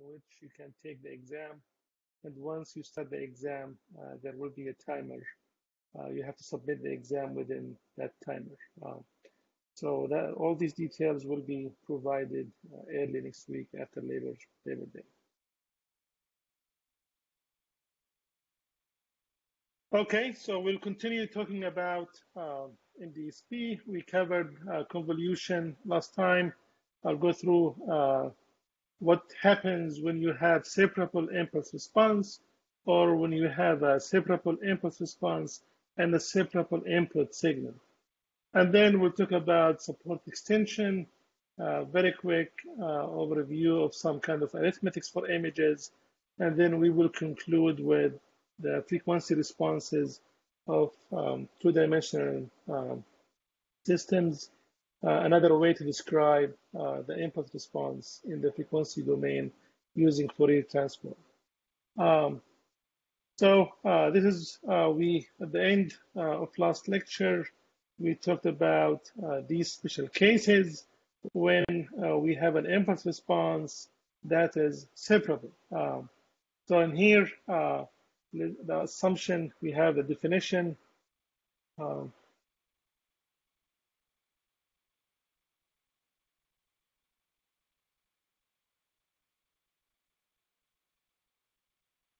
in which you can take the exam. And once you start the exam, uh, there will be a timer. Uh, you have to submit the exam within that timer. Uh, so that all these details will be provided uh, early next week after Labor, Labor Day. Okay, so we'll continue talking about uh, MDSP. We covered uh, convolution last time. I'll go through uh, what happens when you have separable impulse response or when you have a separable impulse response and a separable input signal. And then we'll talk about support extension, uh, very quick uh, overview of some kind of arithmetics for images, and then we will conclude with the frequency responses of um, two-dimensional um, systems. Uh, another way to describe uh, the impulse response in the frequency domain using Fourier transform. Um, so uh, this is, uh, we, at the end of last lecture, we talked about these special cases when we have an impulse response that is separable. Um, so in here, the assumption, we have the definition. Um,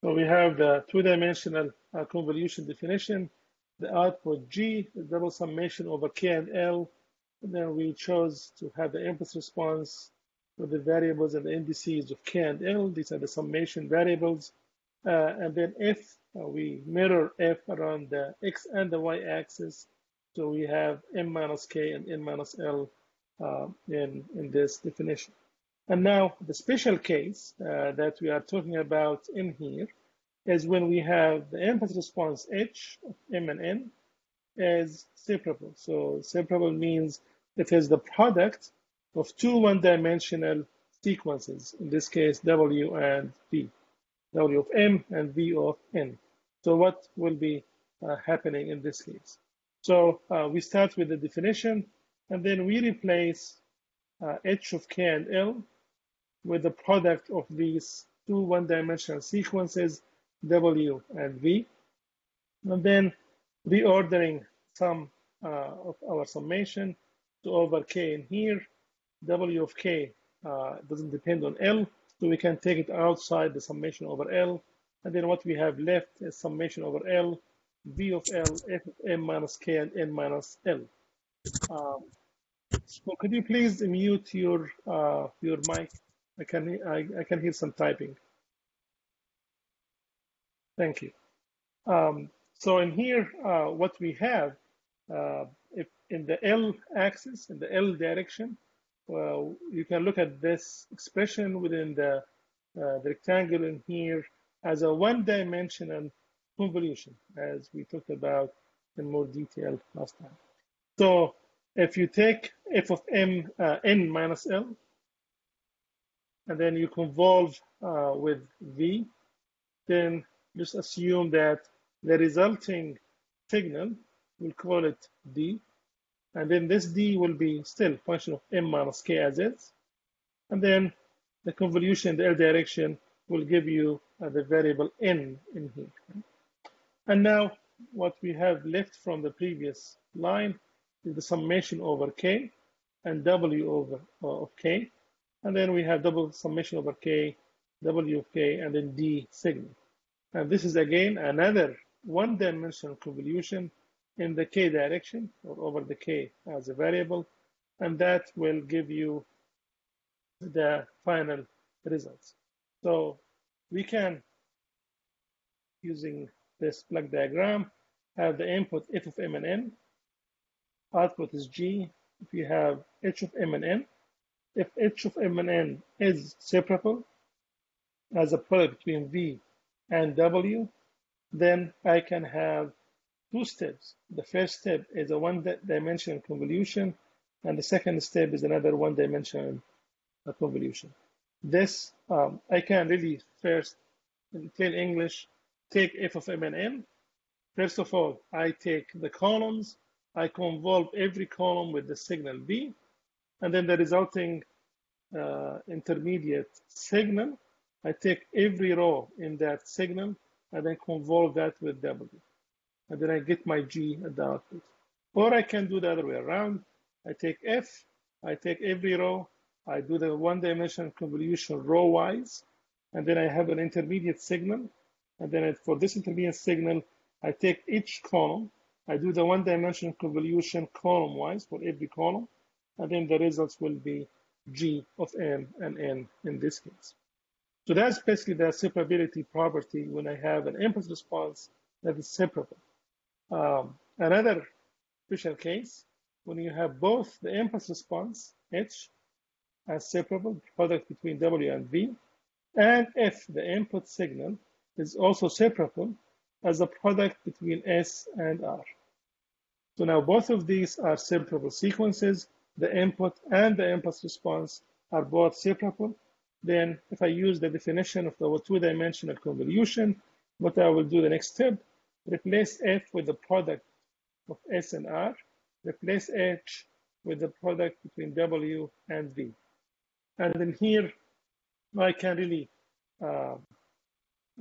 so we have the two-dimensional uh, convolution definition, the output G, the double summation over K and L, and then we chose to have the impulse response with the variables and the indices of K and L. These are the summation variables. Uh, and then F, uh, we mirror f around the x and the y axis, so we have m minus k and n minus l uh, in, in this definition. And now the special case uh, that we are talking about in here is when we have the impulse response h of m and n is separable. So separable means it is the product of two one-dimensional sequences, in this case w and v. W of m and V of n. So what will be uh, happening in this case? So uh, we start with the definition, and then we replace uh, h of k and l with the product of these two one-dimensional sequences, w and v, and then reordering some uh, of our summation to over k in here. w of k uh, doesn't depend on l, so we can take it outside the summation over L. And then what we have left is summation over L, V of L, F of M minus K, and N minus L. Um, so could you please mute your uh, your mic? I can I, I can hear some typing. Thank you. Um, so in here, uh, what we have, uh, if in the L axis, in the L direction, well, you can look at this expression within the, uh, the rectangle in here as a one-dimensional convolution, as we talked about in more detail last time. So if you take f of m uh, n minus l, and then you convolve uh, with v, then just assume that the resulting signal, we'll call it d, and then this d will be still function of m minus k as is. And then the convolution in the L direction will give you uh, the variable n in here. And now what we have left from the previous line is the summation over k and w over uh, of k. And then we have double summation over k, w of k, and then d signal. And this is again another one-dimensional convolution in the k direction or over the k as a variable, and that will give you the final results. So we can, using this block diagram, have the input f of m and n, output is g. If you have h of m and n, if h of m and n is separable as a product between v and w, then I can have two steps. The first step is a one-dimensional convolution, and the second step is another one-dimensional uh, convolution. This, um, I can really first, in plain English, take f of m and n. First of all, I take the columns, I convolve every column with the signal v, and then the resulting uh, intermediate signal I take every row in that signal and then convolve that with W. And then I get my G at the output. Or I can do the other way around. I take F, I take every row, I do the one dimensional convolution row wise, and then I have an intermediate signal. And then for this intermediate signal, I take each column, I do the one dimensional convolution column wise for every column, and then the results will be G of M and N in this case. So that's basically the separability property when I have an impulse response that is separable. Um, another special case, when you have both the impulse response, H, as separable, product between W and V, and F, the input signal, is also separable as a product between S and R. So now both of these are separable sequences. The input and the impulse response are both separable. Then if I use the definition of the two-dimensional convolution, what I will do the next step, replace F with the product of S and R, replace H with the product between W and V. And then here, I can really uh,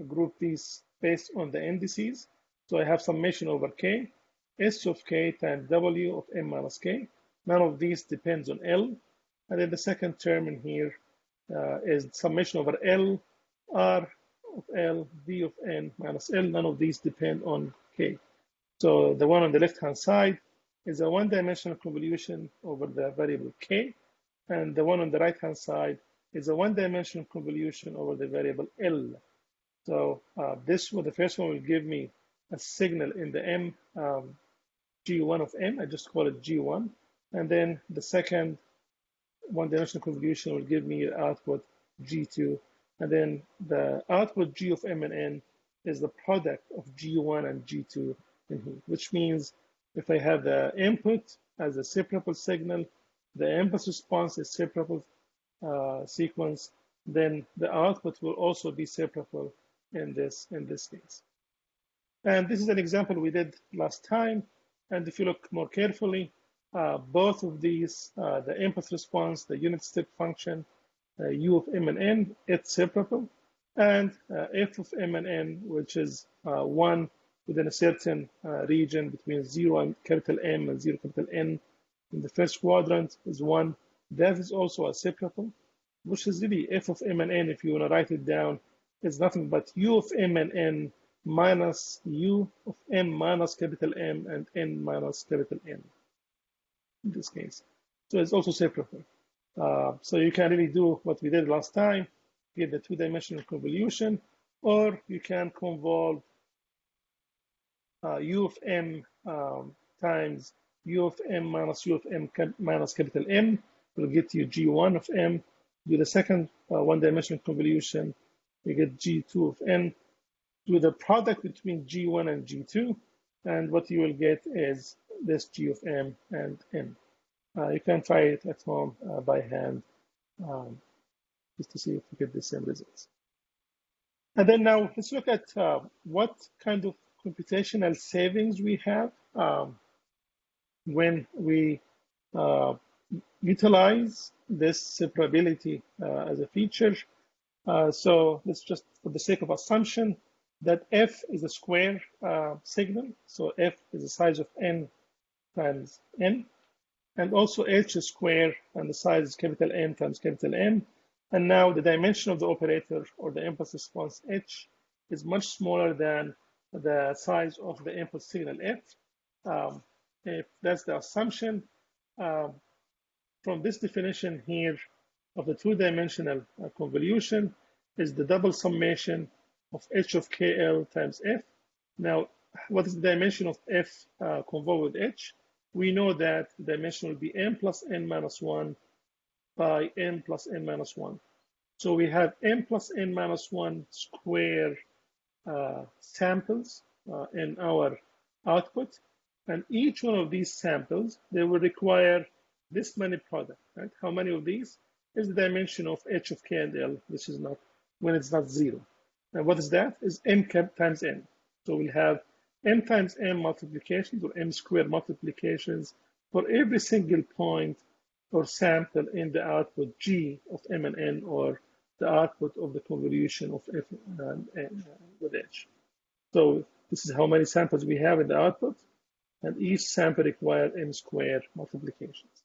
group these based on the indices. So I have summation over K, S of K times W of M minus K. None of these depends on L. And then the second term in here uh, is summation over L, R of L, V of N minus L. None of these depend on K. So the one on the left-hand side is a one-dimensional convolution over the variable K. And the one on the right-hand side is a one-dimensional convolution over the variable L. So uh, this one, the first one will give me a signal in the M um, G1 of M. I just call it G1. And then the second one-dimensional convolution will give me the output G2. And then the output G of M and N is the product of G1 and G2 in here, which means if I have the input as a separable signal, the impulse response is separable uh, sequence, then the output will also be separable in this, in this case. And this is an example we did last time. And if you look more carefully, uh, both of these, uh, the impulse response, the unit step function, uh, u of m and n, it's separable. And uh, f of m and n, which is uh, 1 within a certain region between 0 and capital M and 0 capital N in the first quadrant is 1. That is also a separable, which is really f of m and n, if you want to write it down, is nothing but u of m and n minus u of m minus capital M and n minus capital N in this case. So it's also separable. Uh, so you can really do what we did last time, get the two-dimensional convolution, or you can convolve uh, u of m um, times u of m minus u of m minus capital M will get you g1 of m. Do the second uh, one-dimensional convolution, you get g2 of n. Do the product between g1 and g2, and what you will get is this g of m and M. Uh, you can try it at home uh, by hand um, just to see if you get the same results. And then now let's look at uh, what kind of computational savings we have um, when we uh, utilize this separability uh, as a feature. Uh, so let's just, for the sake of assumption, that f is a square signal. So f is the size of n times n. And also h square, and the size is capital N times capital M. And now the dimension of the operator or the impulse response h is much smaller than the size of the impulse signal f. Um, if that's the assumption, um, from this definition here of the two-dimensional uh, convolution is the double summation of h of kl times f. Now, what is the dimension of f uh, convolved with h? We know that the dimension will be m plus n minus 1 by m plus n minus 1. So we have m plus n minus 1 square uh, samples uh, in our output. And each one of these samples, they will require this many products, right? How many of these is the dimension of h of k and l, which is not, when it's not zero. And what is that? Is m times n. So we'll have m times m multiplications or m squared multiplications for every single point or sample in the output g of m and n or the output of the convolution of f um, with h. So this is how many samples we have in the output, and each sample requires m squared multiplications.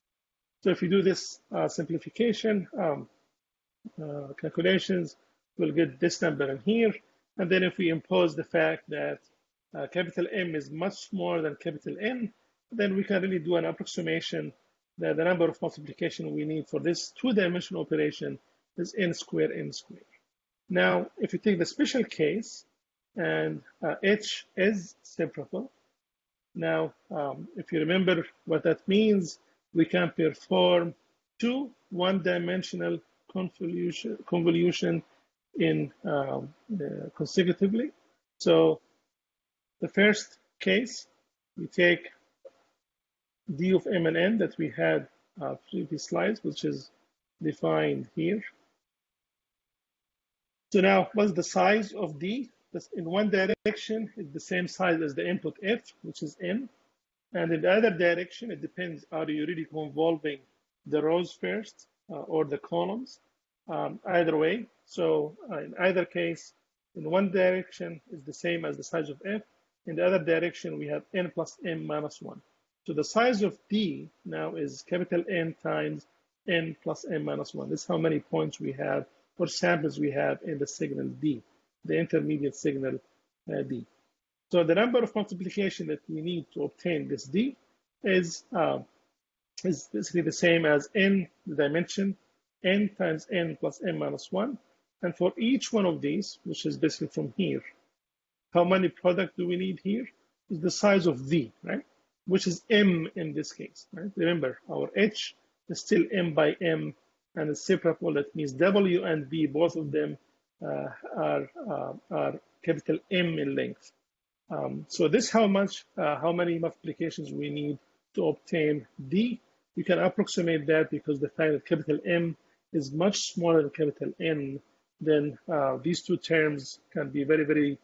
So if you do this uh, simplification um, uh, calculations, we'll get this number in here. And then if we impose the fact that uh, capital M is much more than capital N, then we can really do an approximation that the number of multiplication we need for this two-dimensional operation is n squared n squared. Now, if you take the special case and uh, h is separable, now um, if you remember what that means, we can perform two one-dimensional convolution, convolution in um, uh, consecutively. So the first case, we take d of m and n that we had uh, previous slides, which is defined here. So now, what's the size of d? This in one direction, it's the same size as the input f, which is n. And in the other direction, it depends, are you really convolving the rows first uh, or the columns? Um, either way, so uh, in either case, in one direction is the same as the size of f. In the other direction, we have n plus m minus 1. So the size of D now is capital N times N plus N minus 1. This is how many points we have or samples we have in the signal D, the intermediate signal uh, D. So the number of multiplication that we need to obtain this D is, uh, is basically the same as N, the dimension, N times N plus N minus 1. And for each one of these, which is basically from here, how many product do we need here? Is the size of V, right? which is m in this case. Right? Remember, our h is still m by m, and it's separable. That means w and v, both of them uh, are, uh, are capital M in length. Um, so this how much, uh, how many multiplications we need to obtain d. You can approximate that because the fact that capital M is much smaller than capital N, then uh, these two terms can be very, very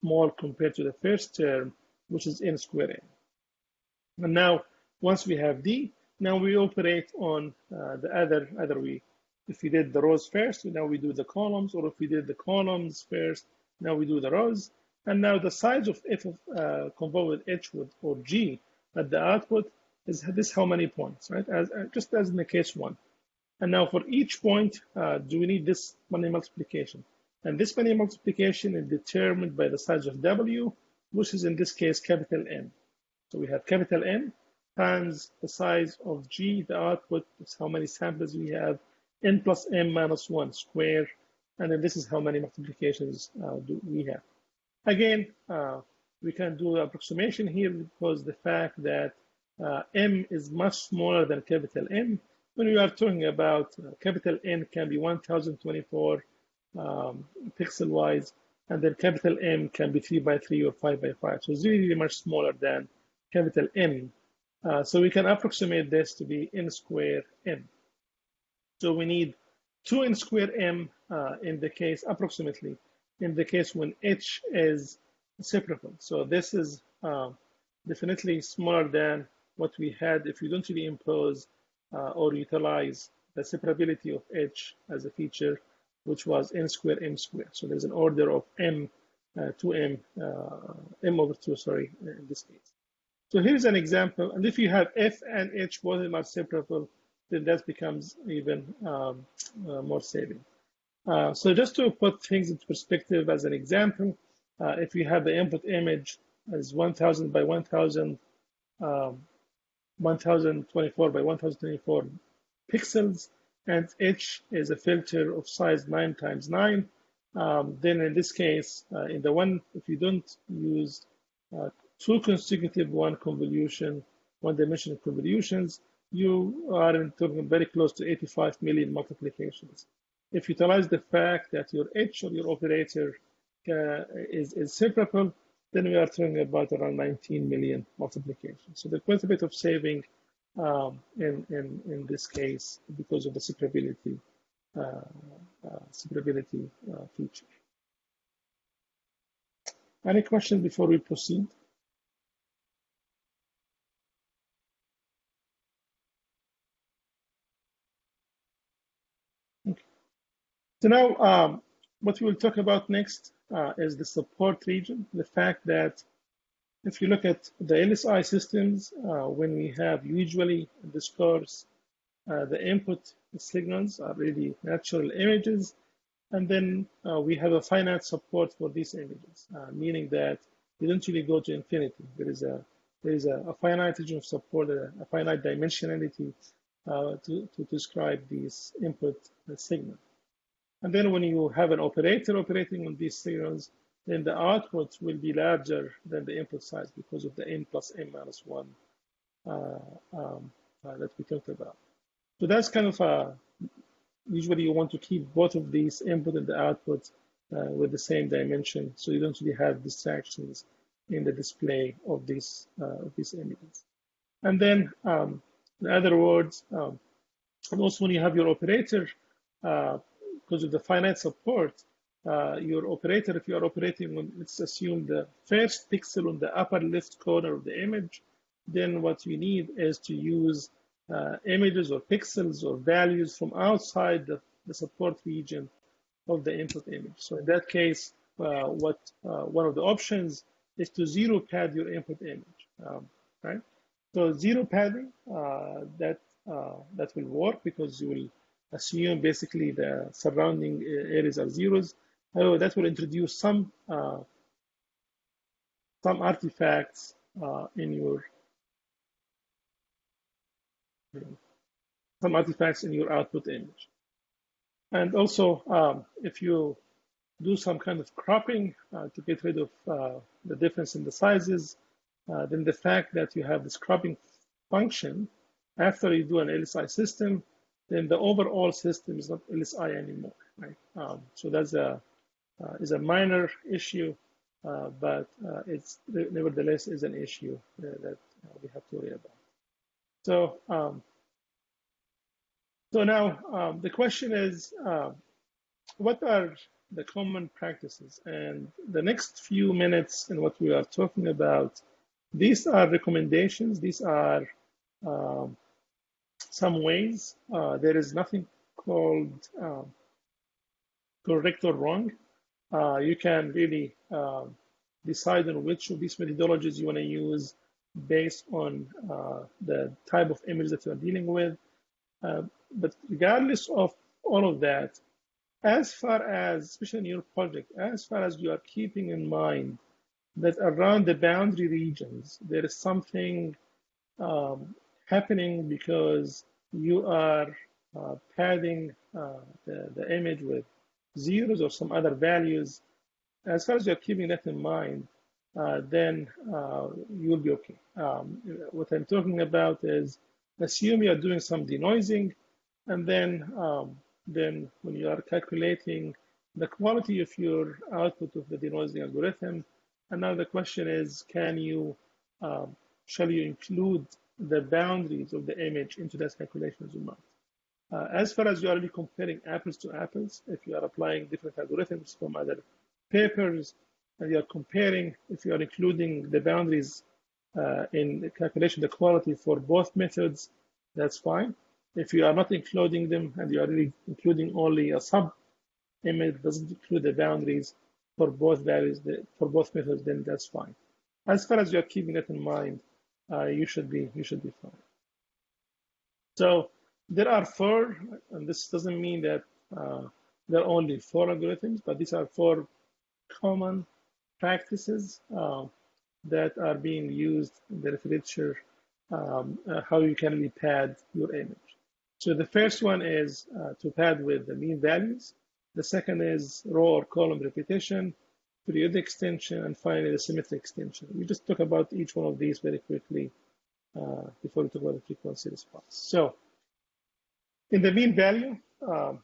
small compared to the first term, which is n squared n. And now, once we have D, now we operate on uh, the other, either we, if we did the rows first, now we do the columns, or if we did the columns first, now we do the rows. And now the size of f of uh, convolved H with or G at the output is this how many points, right? As uh, just as in the case one. And now for each point, uh, do we need this many multiplication? And this many multiplication is determined by the size of W, which is in this case capital N. So we have capital N times the size of G, the output is how many samples we have, N plus M minus 1 square, and then this is how many multiplications uh, do we have. Again, uh, we can do the approximation here because the fact that uh, M is much smaller than capital M. When we are talking about uh, capital N can be 1024 um, pixel wise, and then capital M can be 3 by 3 or 5 by 5. So it's really much smaller than capital M. Uh, so we can approximate this to be n square m. So we need 2 n square m uh, in the case, approximately, in the case when h is separable. So this is uh, definitely smaller than what we had if we don't really impose uh, or utilize the separability of h as a feature, which was n square m square. So there's an order of m, uh, 2m, uh, m over 2, sorry, in this case. So here's an example. And if you have F and H both of them are separable, then that becomes even um, uh, more saving. Uh, so just to put things into perspective as an example, uh, if you have the input image as 1000 by 1000, um, 1024 by 1024 pixels, and H is a filter of size 9 times 9, um, then in this case, uh, in the one, if you don't use uh, two consecutive one convolution, one dimensional convolutions, you are talking very close to 85 million multiplications. If you utilize the fact that your H or your operator uh, is, is separable, then we are talking about around 19 million multiplications. So there's quite a bit of saving um, in, in, in this case because of the separability, uh, uh, separability uh, feature. Any question before we proceed? So now um, what we will talk about next uh, is the support region, the fact that if you look at the LSI systems, uh, when we have usually this course, uh, the input signals are really natural images, and then uh, we have a finite support for these images, uh, meaning that they don't really go to infinity. There is a there is a, a finite region of support, a, a finite dimensionality uh, to, to describe these input signals. And then when you have an operator operating on these signals, then the output will be larger than the input size because of the n plus n minus 1 uh, um, uh, that we talked about. So that's kind of a, usually you want to keep both of these input and the output uh, with the same dimension so you don't really have distractions in the display of these, uh, of these images. And then, um, in other words, um, and also when you have your operator, uh, because of the finite support, uh, your operator, if you are operating on, let's assume the first pixel on the upper left corner of the image, then what you need is to use uh, images or pixels or values from outside the, the, support region of the input image. So in that case, uh, what uh, one of the options is to zero pad your input image, um, right? So zero padding, uh, that uh, that will work because you will assume basically the surrounding areas are zeros. However, that will introduce some uh, some artifacts uh, in your some artifacts in your output image. And also, um, if you do some kind of cropping uh, to get rid of uh, the difference in the sizes, uh, then the fact that you have this cropping function after you do an LSI system, then the overall system is not LSI anymore, right? Um, so that's a is a minor issue, uh, but uh, it's nevertheless is an issue that we have to worry about. So, um, so now um, the question is, uh, what are the common practices? And the next few minutes in what we are talking about, these are recommendations. These are um, some ways. Uh, there is nothing called um, correct or wrong uh, you can really uh, decide on which of these methodologies you want to use based on uh, the type of image that you're dealing with. Uh, but regardless of all of that, as far as, especially in your project, as far as you are keeping in mind that around the boundary regions, there is something um, happening because you are uh, padding uh, the, the image with zeros or some other values, as far as you're keeping that in mind, uh, then uh, you'll be okay. Um, what I'm talking about is assume you're doing some denoising, and then um, then when you are calculating the quality of your output of the denoising algorithm, and now the question is, can you um, shall you include the boundaries of the image into that calculation or not? Uh, as far as you are really comparing apples to apples, if you are applying different algorithms from other papers, and you are comparing, if you are including the boundaries uh, in the calculation, the quality for both methods, that's fine. If you are not including them and you are really including only a sub image doesn't include the boundaries for both values, for both methods, then that's fine. As far as you are keeping that in mind, uh, you should be you should be fine. So there are four, and this doesn't mean that uh, there are only four algorithms, but these are four common practices uh, that are being used in the literature, um, uh, how you can really pad your image. So the first one is uh, to pad with the mean values. The second is row or column repetition, periodic extension, and finally the symmetry extension. We just talk about each one of these very quickly uh, before we talk about the frequency response. So in the mean value, um,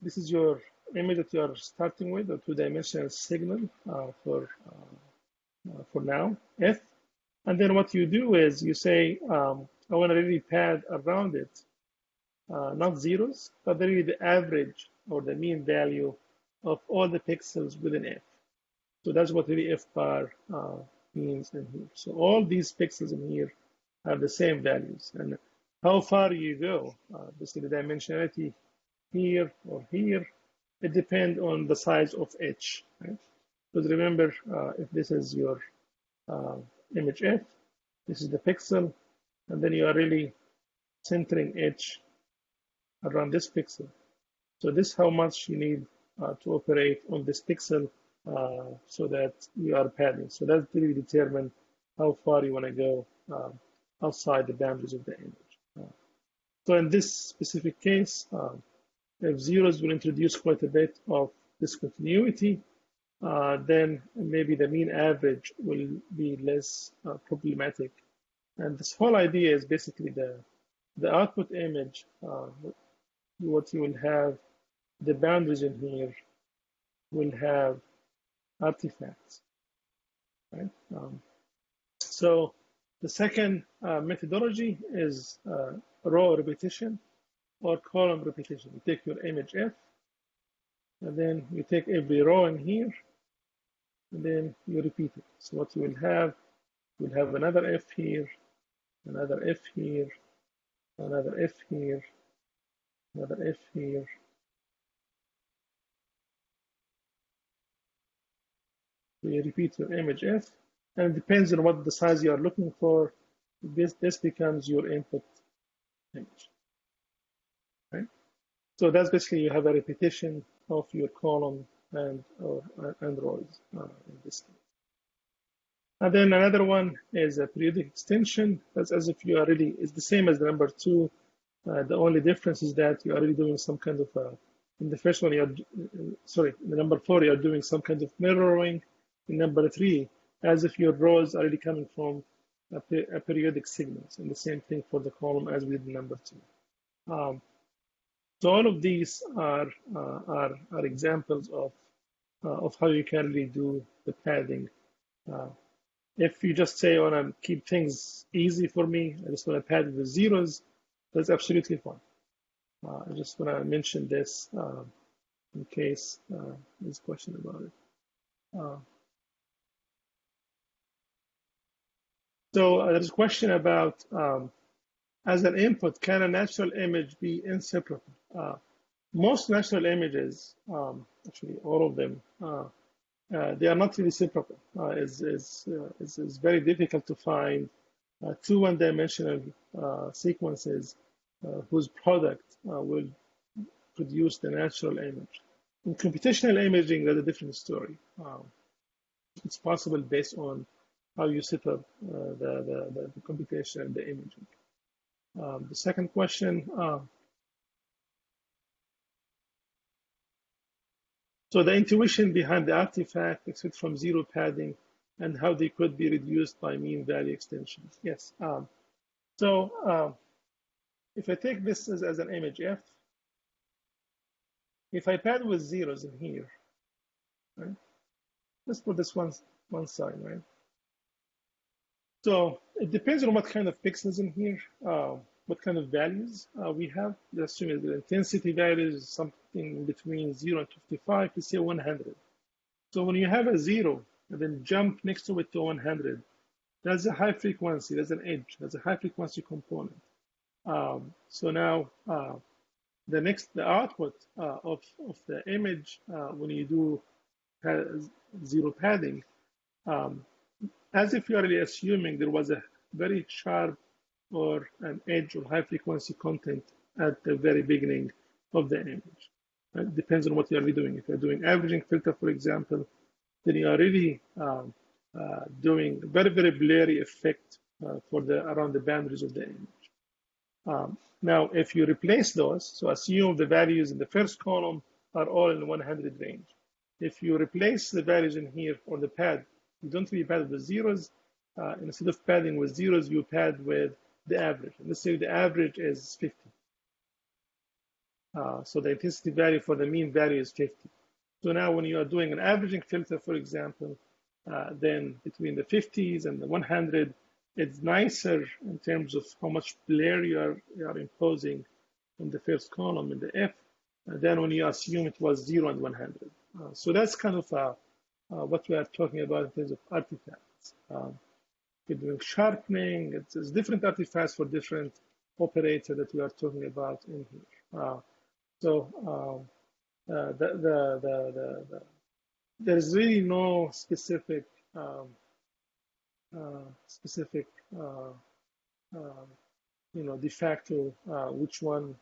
this is your image that you are starting with, a two-dimensional signal uh, for uh, uh, for now, f. And then what you do is you say, um, I want to really pad around it, uh, not zeros, but really the average or the mean value of all the pixels within f. So that's what really f bar uh, means in here. So all these pixels in here have the same values. And how far you go, uh, basically the dimensionality here or here it depends on the size of H. Right? Because remember, uh, if this is your uh, image F, this is the pixel, and then you are really centering H around this pixel. So this is how much you need uh, to operate on this pixel uh, so that you are padding. So that really determine how far you want to go uh, outside the boundaries of the image. Uh, so in this specific case, um, if zeros will introduce quite a bit of discontinuity, uh, then maybe the mean average will be less uh, problematic. And this whole idea is basically the, the output image, uh, what you will have, the boundaries in here will have artifacts, right? Um, so the second uh, methodology is uh, row repetition or column repetition. You take your image F, and then you take every row in here, and then you repeat it. So what you will have, you'll have another F here, another F here, another F here, another F here. So you repeat your image F, and it depends on what the size you are looking for. This, this becomes your input image. Right? So that's basically you have a repetition of your column and or and rows uh, in this case. And then another one is a periodic extension. That's as if you are really, it's the same as the number two. Uh, the only difference is that you are really doing some kind of, uh, in the first one, you're, sorry, in the number four, you're doing some kind of mirroring. In number three, as if your rows are really coming from a, a periodic segments. And the same thing for the column as with number two. Um, so all of these are, uh, are, are, examples of, uh, of how you can really do the padding. Uh, if you just say, I want to keep things easy for me, I just want to pad with zeros, that's absolutely fine. Uh, I just want to mention this uh, in case uh, there's a question about it. So there's a question about um, as an input, can a natural image be inseparable? Uh, most natural images, um, actually all of them, uh, uh, they are not really separable. Uh, it's, it's, uh, it's, it's, very difficult to find uh, two one-dimensional sequences whose product will produce the natural image. In computational imaging, that's a different story. Um, it's possible based on how you set up the, the, the computation and the imaging. Um, the second question, uh, so the intuition behind the artifact, except from zero padding, and how they could be reduced by mean value extensions. Yes. Um, so uh, if I take this as, as an image F, if I pad with zeros in here, right? Let's put this one one side, right? So it depends on what kind of pixels in here, uh, what kind of values uh, we have. Let's assume the intensity value is something between 0 and 55 to say 100. So when you have a 0 and then jump next to it to 100, that's a high frequency, that's an edge, that's a high frequency component. Um, so now uh, the next, the output uh, of, of the image uh, when you do zero padding, um, as if you are really assuming there was a very sharp or an edge or high frequency content at the very beginning of the image. It depends on what you are really doing. If you're doing averaging filter, for example, then you are really um, uh, doing very, very blurry effect uh, for the around the boundaries of the image. Um, now, if you replace those, so assume the values in the first column are all in 100 range. If you replace the values in here or the pad you don't really pad with zeros. Uh, instead of padding with zeros, you pad with the average. And let's say the average is 50. Uh, so the intensity value for the mean value is 50. So now when you are doing an averaging filter, for example, uh, then between the 50s and the 100, it's nicer in terms of how much blur you are, you are imposing in the first column in the F uh, than when you assume it was 0 and 100. Uh, so that's kind of a uh, what we are talking about in terms of artifacts. Um, we're doing sharpening, it's, it's, different artifacts for different operator that we are talking about in here. Uh, so um, uh, the, the, the, the, the, there's really no specific um, uh, specific uh, uh, you know de facto uh, which one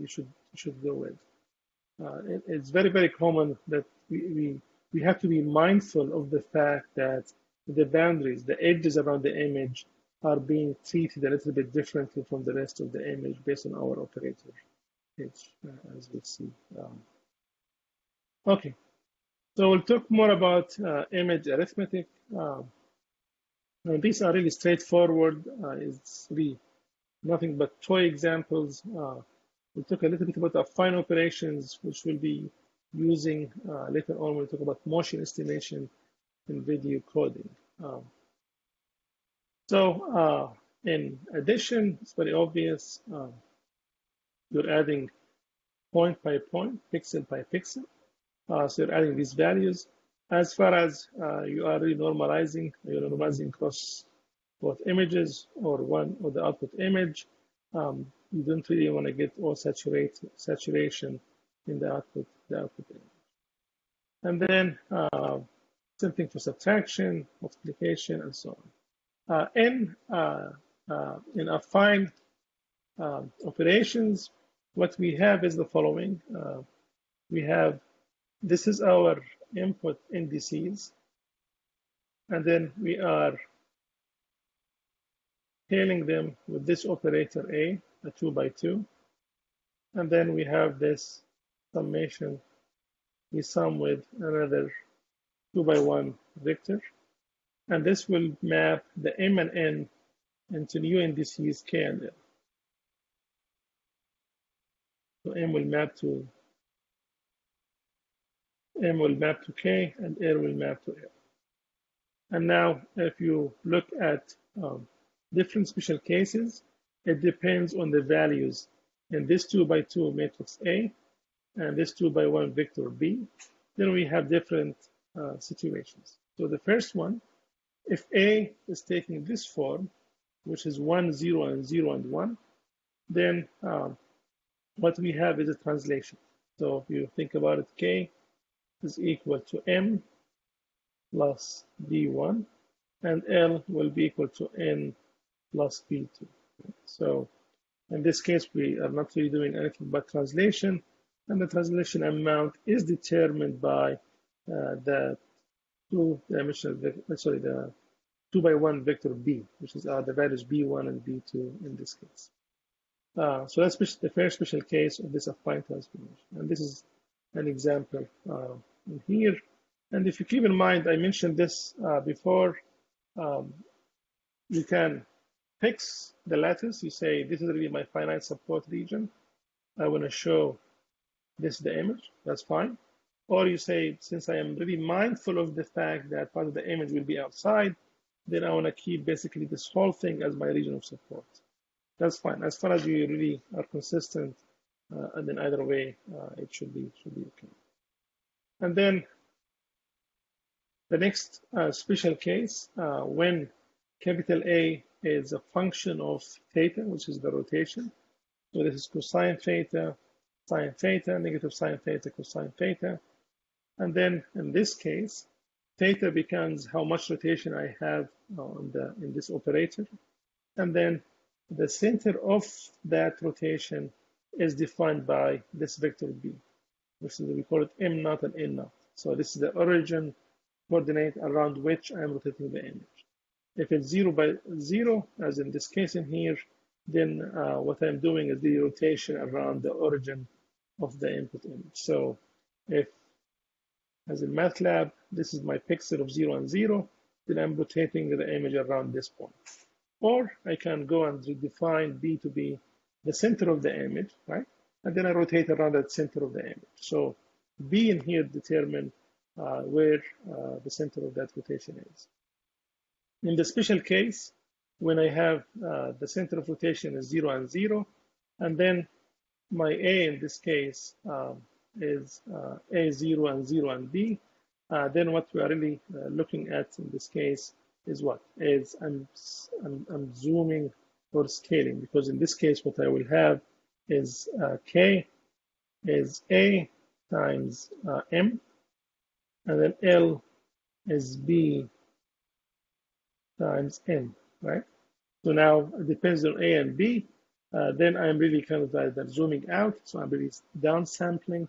you should should go with. It, it's very very common that we, we we have to be mindful of the fact that the boundaries, the edges around the image are being treated a little bit differently from the rest of the image based on our operator edge, uh, as we see. Um, okay, so we'll talk more about uh, image arithmetic. Um, these are really straightforward. Uh, it's really nothing but toy examples. Uh, we'll talk a little bit about affine operations, which we'll be using uh, later on when we talk about motion estimation and video coding. Um, so uh, in addition, it's very obvious, um, you're adding point by point, pixel by pixel. Uh, so you're adding these values. As far as uh, you are normalizing, you're normalizing across both images or one or the output image. Um, you don't really want to get all saturate, saturation in the output, the output image. And then uh, something for subtraction, multiplication, and so on. Uh, in uh, uh, in affine um, operations, what we have is the following. Uh, we have this is our input indices. And then we are scaling them with this operator A, a two by two. And then we have this summation. We sum with another two by one vector. And this will map the M and N into new indices K and L. So M will map to M will map to K and L will map to L. And now if you look at um, different special cases, it depends on the values in this 2 by 2 matrix A and this 2 by 1 vector B. Then we have different uh, situations. So the first one, if A is taking this form, which is 1, 0, and 0 and 1, then um, what we have is a translation. So if you think about it, K is equal to m plus b1 and L will be equal to n plus b2. So in this case, we are not really doing anything but translation and the translation amount is determined by uh, the two dimensional, sorry, the two by one vector b, which is uh, the values b1 and b2 in this case. Uh, so that's the first special case of this affine transformation. And this is an example uh, here. And if you keep in mind, I mentioned this uh, before, um, you can fix the lattice. You say, this is really my finite support region. I want to show this is the image. That's fine. Or you say, since I am really mindful of the fact that part of the image will be outside, then I want to keep basically this whole thing as my region of support. That's fine. As far as you really are consistent, uh, and then either way, uh, it should be should be okay. And then the next uh, special case, uh, when capital A is a function of theta, which is the rotation. So this is cosine theta, sine theta, negative sine theta, cosine theta. And then in this case, theta becomes how much rotation I have on the, in this operator. And then the center of that rotation is defined by this vector b which is we call it m naught and n naught. So this is the origin coordinate around which I'm rotating the image. If it's zero by zero, as in this case in here, then uh, what I'm doing is the rotation around the origin of the input image. So if, as in MATLAB, this is my pixel of zero and zero, then I'm rotating the image around this point. Or I can go and redefine B to be the center of the image, right? and then I rotate around that center of the image. So B in here determine uh, where uh, the center of that rotation is. In the special case, when I have uh, the center of rotation is zero and zero, and then my A in this case um, is uh, A zero and zero and B, uh, then what we are really uh, looking at in this case is what is I'm, I'm, I'm zooming or scaling because in this case what I will have is uh, K is A times uh, m, and then L is B times n, right? So now it depends on A and B. Uh, then I'm really kind of either zooming out, so I'm really down sampling,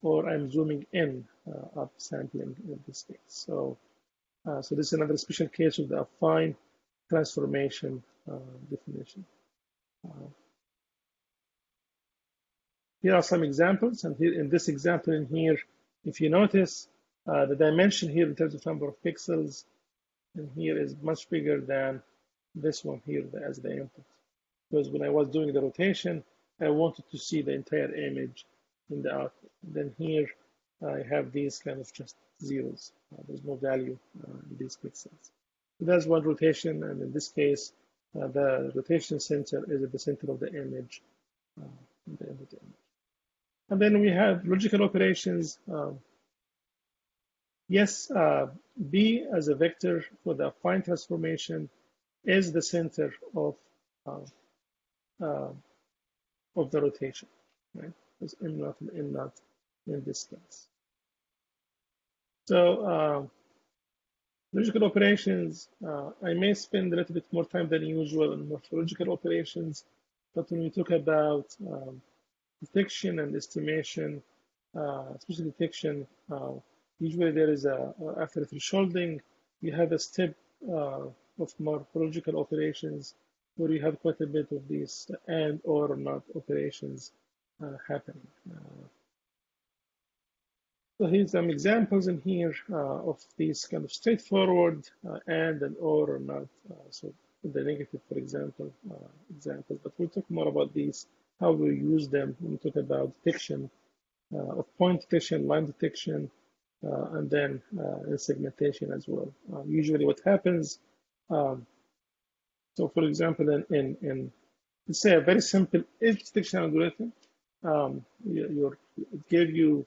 or I'm zooming in, uh, up sampling in this case. So, uh, so this is another special case of the affine transformation uh, definition. Uh, here are some examples, and here in this example in here, if you notice, the dimension here in terms of number of pixels and here is much bigger than this one here as the input. Because when I was doing the rotation, I wanted to see the entire image in the output. Then here I have these kind of just zeros. Uh, there's no value uh, in these pixels. So that's one rotation, and in this case, uh, the rotation center is at the center of the image, uh, the image. And then we have logical operations. Um, yes, uh, B as a vector for the affine transformation is the center of uh, of the rotation, right? It's M naught and N naught in this case. So uh, logical operations, uh, I may spend a little bit more time than usual on morphological operations, but when we talk about um, detection and estimation, uh, especially detection, uh, usually there is a, after thresholding, you have a step uh, of morphological operations where you have quite a bit of these and or not operations uh, happening. Uh, so here's some examples in here uh, of these kind of straightforward and and or or not. so the negative, for example, examples, but we'll talk more about these how we use them when we talk about detection uh, of point detection, line detection, uh, and then uh, segmentation as well. Uh, usually what happens, um, so for example, in, in, in, let's say a very simple edge detection algorithm, um, you, it gave you,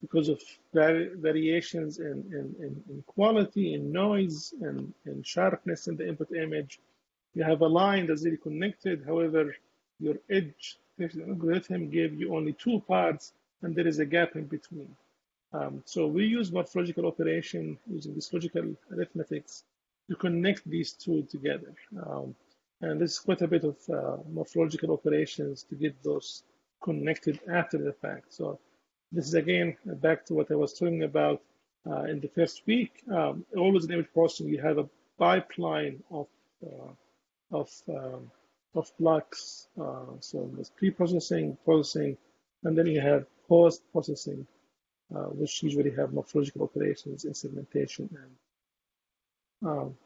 because of vari variations in, in, in, quality, in noise, and in sharpness in the input image, you have a line that's really connected. However, your edge detection algorithm gave you only two parts and there is a gap in between. Um, so we use morphological operation using this logical arithmetics to connect these two together. Um, and there's quite a bit of uh, morphological operations to get those connected after the fact. So this is again back to what I was talking about uh, in the first week. Um, always in image processing, you have a pipeline of uh, of um, of blocks. Uh, so there's pre-processing, processing, and then you have post-processing, uh, which usually have morphological operations in segmentation and um,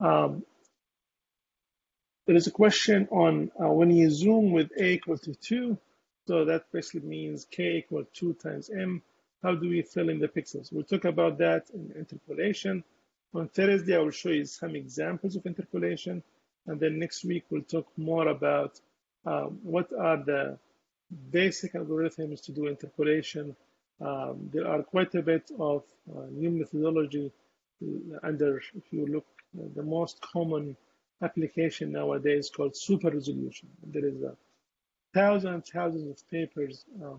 um, there is a question on uh, when you zoom with a equal to 2, so that basically means k equal 2 times m how do we fill in the pixels? We'll talk about that in interpolation. On Thursday, I will show you some examples of interpolation. And then next week, we'll talk more about um, what are the basic algorithms to do interpolation. Um, there are quite a bit of uh, new methodology under, if you look, uh, the most common application nowadays called super resolution. There is a thousands, thousands of papers uh,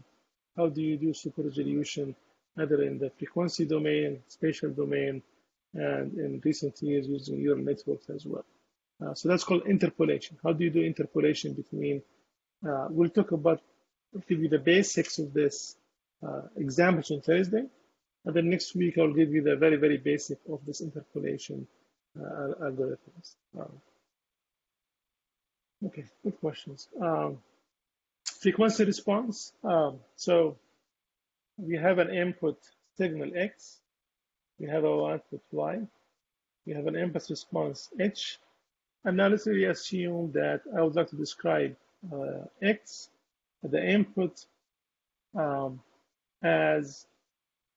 how do you do super resolution, either in the frequency domain, spatial domain, and in recent years using neural networks as well. Uh, so that's called interpolation. How do you do interpolation between, uh, we'll talk about, give you the basics of this uh, examples on Thursday. And then next week, I'll give you the very, very basic of this interpolation uh, algorithms. Um, okay, good questions. Um, frequency response. Um, so we have an input signal X, we have our output Y, we have an impulse response H, and now let's really assume that I would like to describe uh, X, the input, um, as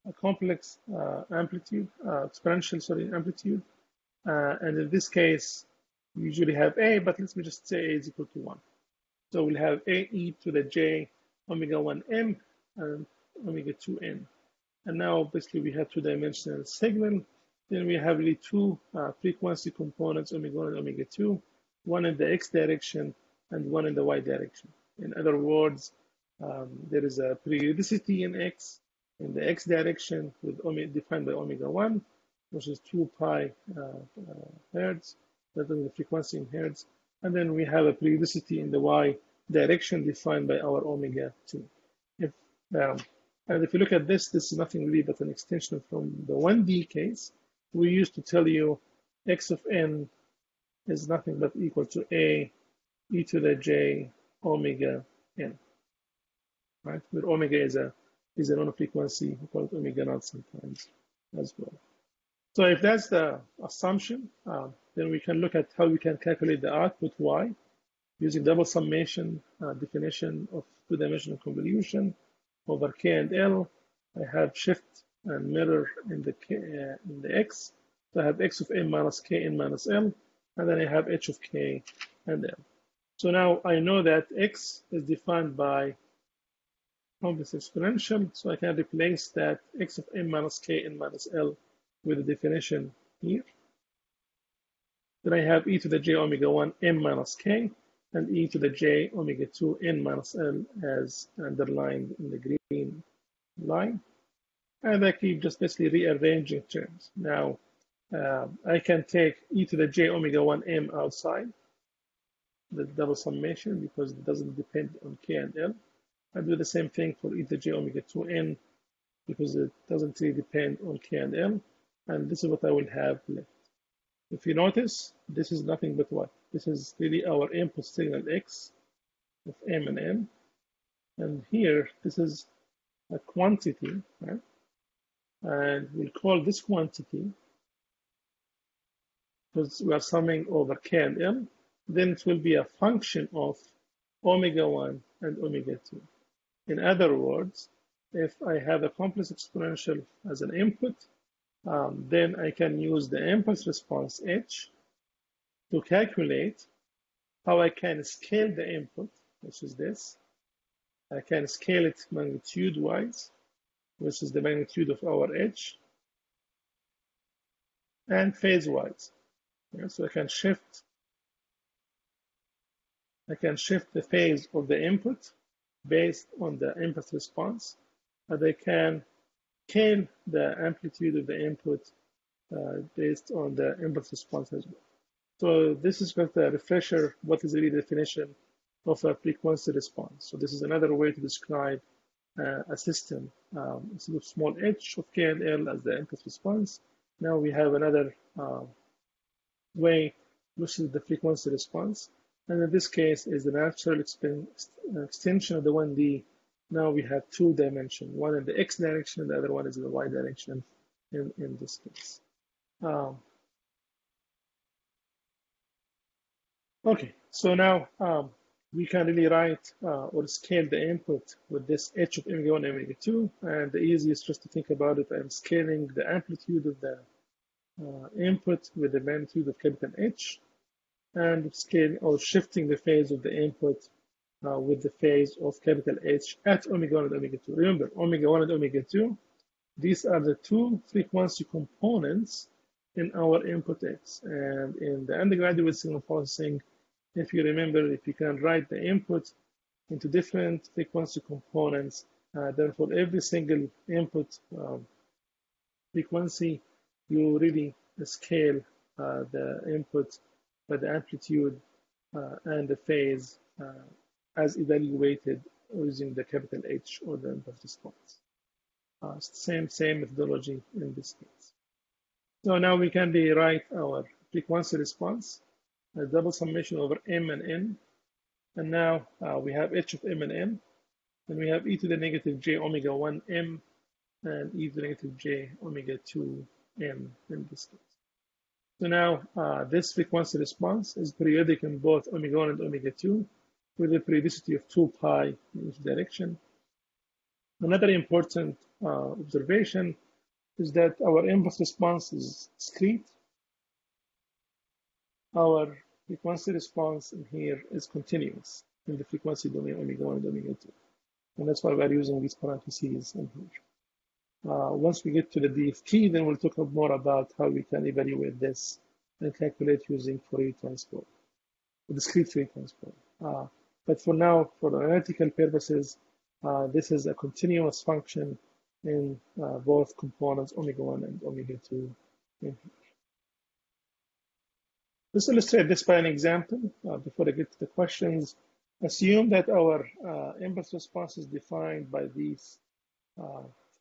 a complex uh, amplitude, uh, exponential, sorry, amplitude. Uh, and in this case, we usually have A, but let's me just say A is equal to 1. So we'll have AE to the J omega 1m and omega 2n. And now basically we have two-dimensional signal. Then we have really two uh, frequency components, omega 1 and omega 2, one in the x direction and one in the y direction. In other words, um, there is a periodicity in x in the x direction with omega defined by omega 1, which is 2 pi uh, uh, hertz, that is the frequency in hertz. And then we have a periodicity in the y direction defined by our omega 2. If, um, and if you look at this, this is nothing really but an extension from the 1D case. We used to tell you x of n is nothing but equal to a e to the j omega n, right? Where omega is a is a known frequency, we call it omega naught sometimes as well. So if that's the assumption, uh, then we can look at how we can calculate the output y using double summation uh, definition of two-dimensional convolution over k and l. I have shift and mirror in the k, uh, in the x. So I have x of n minus k n minus l, and then I have h of k and l. So now I know that x is defined by complex exponential, so I can replace that x of m minus k n minus l with the definition here. Then I have e to the j omega 1 m minus k and e to the j omega 2 n minus l as underlined in the green line. And I keep just basically rearranging terms. Now, uh, I can take e to the j omega 1 m outside the double summation because it doesn't depend on k and l. I do the same thing for e the j omega 2n because it doesn't really depend on k and l. And this is what I will have left. If you notice, this is nothing but what? This is really our input signal x of m and n. And here, this is a quantity, right? And we'll call this quantity because we are summing over k and l then it will be a function of omega 1 and omega 2. In other words, if I have a complex exponential as an input, um, then I can use the impulse response h to calculate how I can scale the input, which is this. I can scale it magnitude-wise, which is the magnitude of our h, and phase-wise. Yeah, so I can shift I can shift the phase of the input based on the impulse response, and I can scale the amplitude of the input uh, based on the impulse response as well. So this is just a refresher, what is really the definition of a frequency response. So this is another way to describe uh, a system. Um, instead small h of k and l as the impulse response, now we have another uh, way, which is the frequency response. And in this case is the natural extension of the 1D. Now we have two dimensions, one in the x direction and the other one is in the y direction in, in this case. Um, okay, so now um, we can really write uh, or scale the input with this h of omega 1 omega 2 and the easiest just to think about it I'm scaling the amplitude of the uh, input with the magnitude of capital H and scale or shifting the phase of the input uh, with the phase of capital H at omega 1 and omega 2. Remember, omega 1 and omega 2, these are the two frequency components in our input X. And in the undergraduate signal processing, if you remember, if you can write the input into different frequency components, uh, then for every single input um, frequency, you really scale uh, the input by the amplitude uh, and the phase uh, as evaluated using the capital H or the impulse response. Uh, same, same methodology in this case. So now we can rewrite our frequency response, a double summation over m and n. And now uh, we have h of m and n. And we have e to the negative j omega 1 m and e to the negative j omega 2 m in this case. So now uh, this frequency response is periodic in both omega 1 and omega 2 with a periodicity of 2 pi in each direction. Another important uh, observation is that our impulse response is discrete. Our frequency response in here is continuous in the frequency domain omega 1 and omega 2. And that's why we're using these parentheses in here. Uh, once we get to the DFT, then we'll talk more about how we can evaluate this and calculate using Fourier transform, discrete Fourier transform. Uh, but for now, for analytical purposes, uh, this is a continuous function in uh, both components omega 1 and omega 2. Let's illustrate this by an example uh, before I get to the questions. Assume that our uh, impulse response is defined by these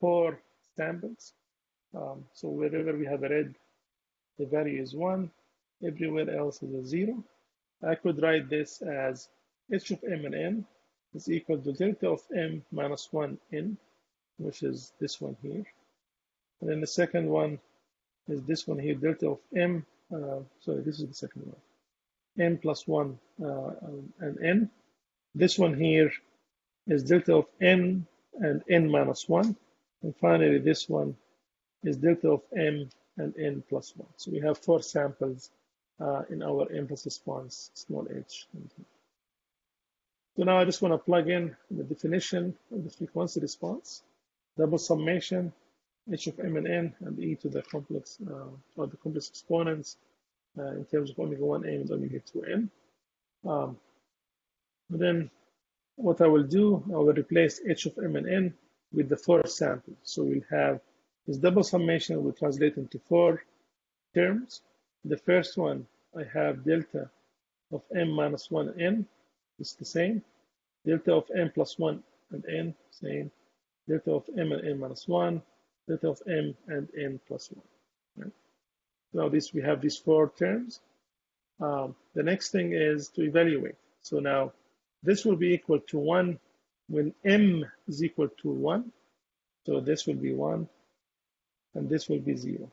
four samples. Um, so wherever we have a red, the value is 1. Everywhere else is a 0. I could write this as h of m and n is equal to delta of m minus 1 n, which is this one here. And then the second one is this one here, delta of m, uh, sorry, this is the second one, n plus 1 uh, and n. This one here is delta of n and n minus 1. And finally, this one is delta of m and n plus 1. So we have four samples uh, in our impulse response, small h. So now I just want to plug in the definition of the frequency response, double summation, h of m and n, and e to the complex uh, or the complex exponents uh, in terms of omega 1m and omega 2 n. Um, then what I will do, I will replace h of m and n with the four samples. So we'll have this double summation will translate into four terms. The first one, I have delta of m minus 1 n is the same. Delta of m plus 1 and n, same. Delta of m and n minus 1. Delta of m and n plus 1. Right? Now this we have these four terms. Um, the next thing is to evaluate. So now this will be equal to 1 when m is equal to 1. So this will be 1 and this will be 0.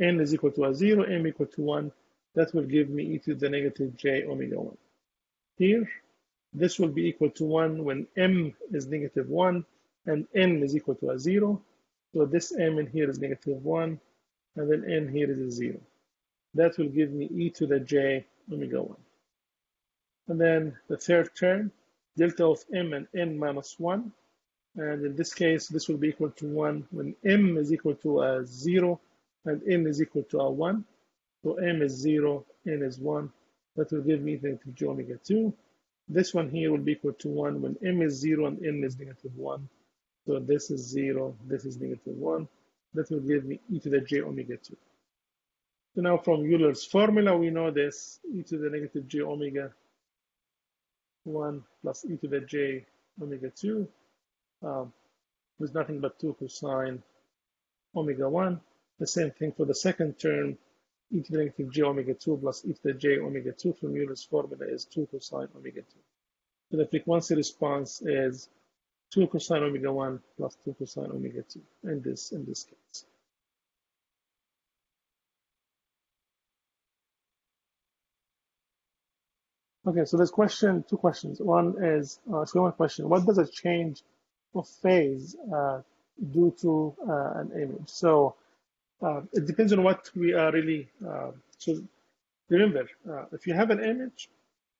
n is equal to a 0, m equal to 1. That will give me e to the negative j omega 1. Here, this will be equal to 1 when m is negative 1 and n is equal to a 0. So this m in here is negative 1 and then n here is a 0. That will give me e to the j omega 1. And then the third term, delta of m and n minus 1. And in this case, this will be equal to 1 when m is equal to a 0 and n is equal to a 1. So m is 0, n is 1. That will give me the j omega 2. This one here will be equal to 1 when m is 0 and n is negative 1. So this is 0, this is negative 1. That will give me e to the j omega 2. So now from Euler's formula, we know this e to the negative j omega 1 plus e to the j omega 2 um, with nothing but 2 cosine omega 1. The same thing for the second term, e to the negative j omega 2 plus e to the j omega 2 from Euler's formula is 2 cosine omega 2. So the frequency response is 2 cosine omega 1 plus 2 cosine omega 2 in this, in this case. Okay, so there's question, two questions. One is, uh, so one question, what does a change of phase uh, do to uh, an image? So uh, it depends on what we are really, uh, so remember, uh, if you have an image,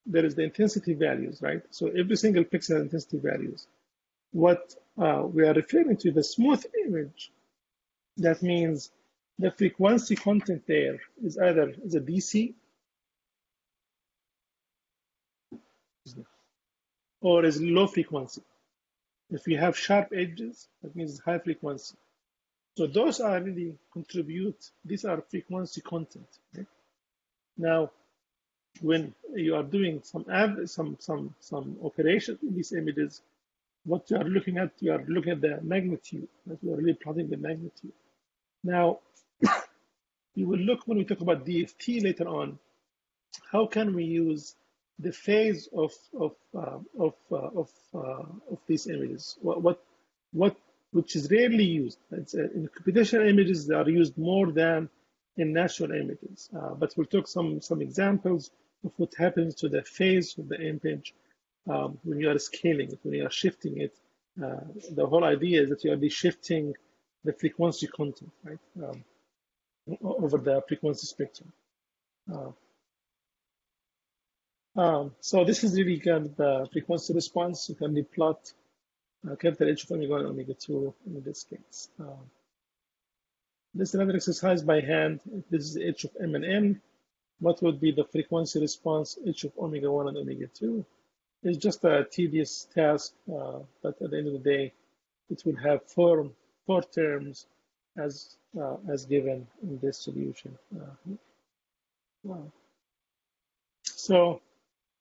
there is the intensity values, right? So every single pixel intensity values. What we are referring to the smooth image, that means the frequency content there is either is a DC or is low frequency. If you have sharp edges, that means high frequency. So those are really contribute, these are frequency content. Okay? Now, when you are doing some some some some operation in these images, what you are looking at, you are looking at the magnitude. That you are really plotting the magnitude. Now, you will look when we talk about DFT later on. How can we use the phase of of uh, of uh, of uh, of these images. What what what which is rarely used. It's, uh, in computational images, they are used more than in natural images. Uh, but we'll talk some some examples of what happens to the phase of the image um, when you are scaling it, when you are shifting it. Uh, the whole idea is that you are shifting the frequency content, right, um, over the frequency spectrum. Um, so this is really kind of the frequency response. You can plot uh, capital H of omega 1 omega 2 in this case. Um, this is another exercise by hand. This is H of M and M, what would be the frequency response h of omega 1 and omega 2. It's just a tedious task, uh, but at the end of the day, it will have four, four terms as, uh, as given in this solution. Uh, so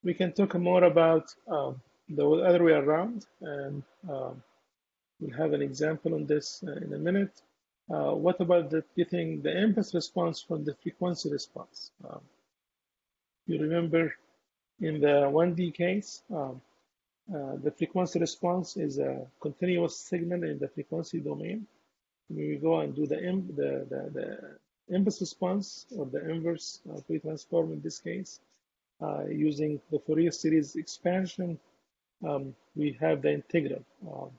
we can talk more about um, the other way around, and um, we'll have an example on this uh, in a minute. Uh, what about the, getting the impulse response from the frequency response? Um, you remember in the 1D case, uh, the frequency response is a continuous signal in the frequency domain. When we go and do the, the, the, the impulse response or the inverse uh, Fourier transform in this case, uh, using the Fourier series expansion, um, we have the integral. Um,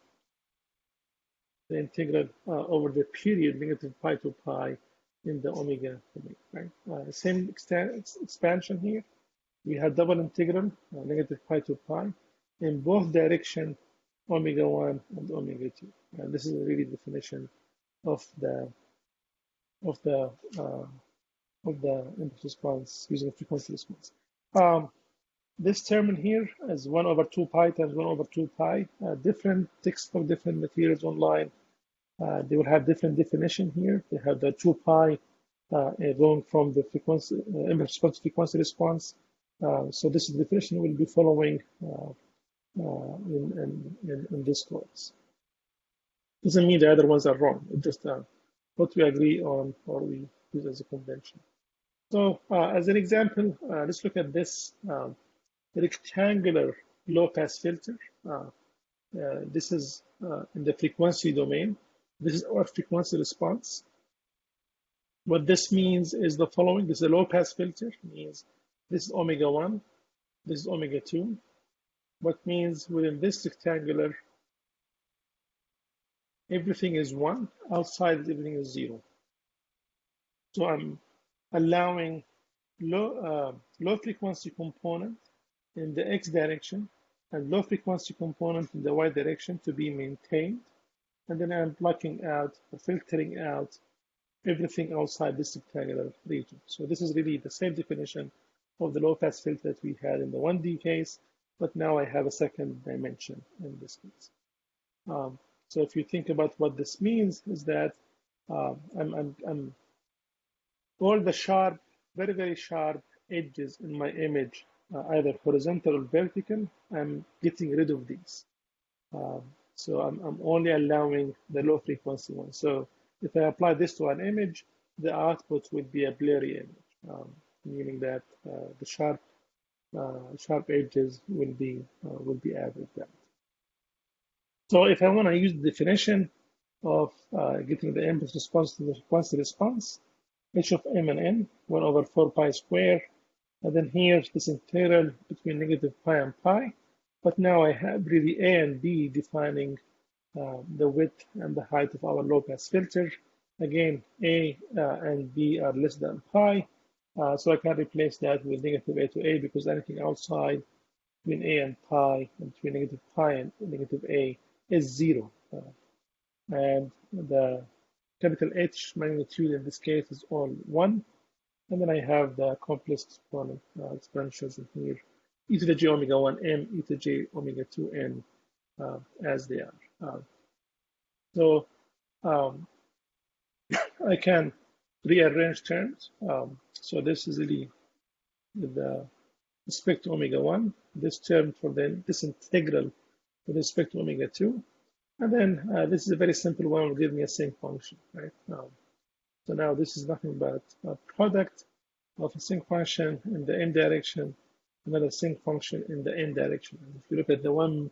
the integral uh, over the period negative pi to pi in the omega domain, right? Uh, same expansion here. We have double integral uh, negative pi to pi in both direction omega 1 and omega 2. And this is really definition of the of the uh, of the impulse response using frequency response. Um, this term in here is 1 over 2 pi times 1 over 2 pi. Uh, different textbook, different materials online. Uh, they will have different definition here. They have the 2 pi uh, going from the frequency, uh, response frequency response. Uh, so this is the definition we'll be following uh, uh, in, in, in, this course. Doesn't mean the other ones are wrong. It's just what we agree on or we use as a convention. So as an example, let's look at this um, rectangular low pass filter. Uh, uh, this is uh, in the frequency domain. This is our frequency response. What this means is the following. This is a low pass filter, means this is omega 1, this is omega 2. What means within this rectangular, everything is 1, outside everything is 0. So I'm allowing low, uh, low frequency component in the x direction and low frequency component in the y direction to be maintained. And then I'm blocking out or filtering out everything outside this rectangular region. So this is really the same definition of the low pass filter that we had in the 1D case, but now I have a second dimension in this case. Um, so if you think about what this means is that um, I'm, I'm, I'm all the sharp, very, very sharp edges in my image uh, either horizontal or vertical, I'm getting rid of these. Um, so I'm, I'm only allowing the low frequency one. So if I apply this to an image, the output would be a blurry image, um, meaning that uh, the sharp uh, sharp edges will be uh, will be added out. So if I want to use the definition of uh, getting the impulse response to the frequency response, h of m and n, 1 over 4 pi square and then here's this integral between negative pi and pi. But now I have really A and B defining uh, the width and the height of our low pass filter. Again, A uh, and B are less than pi. Uh, so I can replace that with negative A to A because anything outside between A and pi and between negative pi and negative A is zero. Uh, and the capital H magnitude in this case is all one. And then I have the complex exponent uh, exponentials in here, e to the j omega 1 m, e to the j omega 2 n uh, as they are. Uh, so um, I can rearrange terms. Um, so this is really the respect to omega 1, this term for the, this integral with respect to omega 2. And then uh, this is a very simple one, will give me a sinc function, right? Um, so now this is nothing but a product of a sinc function in the n direction, another sinc function in the n direction. And if you look at the one,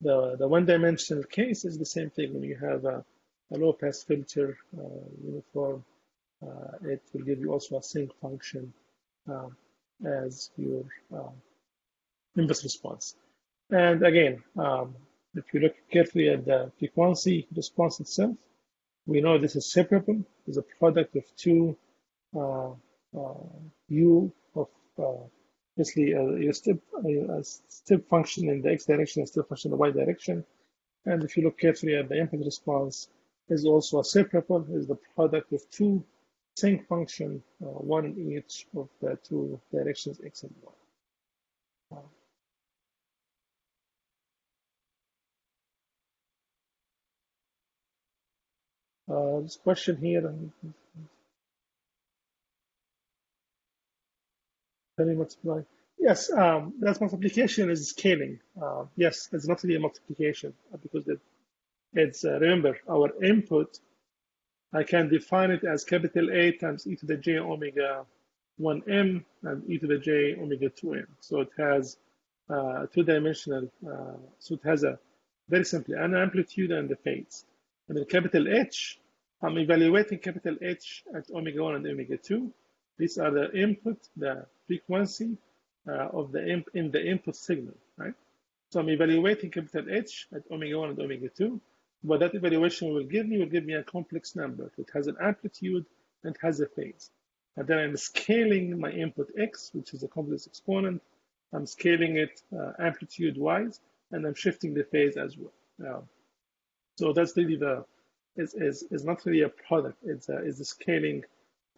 the, the one-dimensional case is the same thing when you have a, a low-pass filter uh, uniform. Uh, it will give you also a sinc function um, as your um, impulse response. And again, um, if you look carefully at the frequency response itself, we know this is separable. It's a product of two uh, uh, u of uh, basically a, a step a, step function in the x direction, a step function in the y direction. And if you look carefully at the impulse response, is also a separable, is the product of two sinc function, uh, one in each of the two directions, x and y. Uh, this question here, can you multiply? Yes, um, that multiplication is scaling. Uh, yes, it's not really a multiplication because it, it's, uh, remember, our input, I can define it as capital A times e to the j omega 1m and e to the j omega 2m. So it has uh, two-dimensional, uh, so it has a very simply an amplitude and a phase. And then capital H, I'm evaluating capital H at omega 1 and omega 2. These are the input, the frequency uh, of the imp in the input signal, right? So I'm evaluating capital H at omega 1 and omega 2. What that evaluation will give me will give me a complex number. It has an amplitude and has a phase. And then I'm scaling my input x, which is a complex exponent. I'm scaling it uh, amplitude-wise, and I'm shifting the phase as well. so that's really the is, is, is not really a product. It's a, it's a scaling.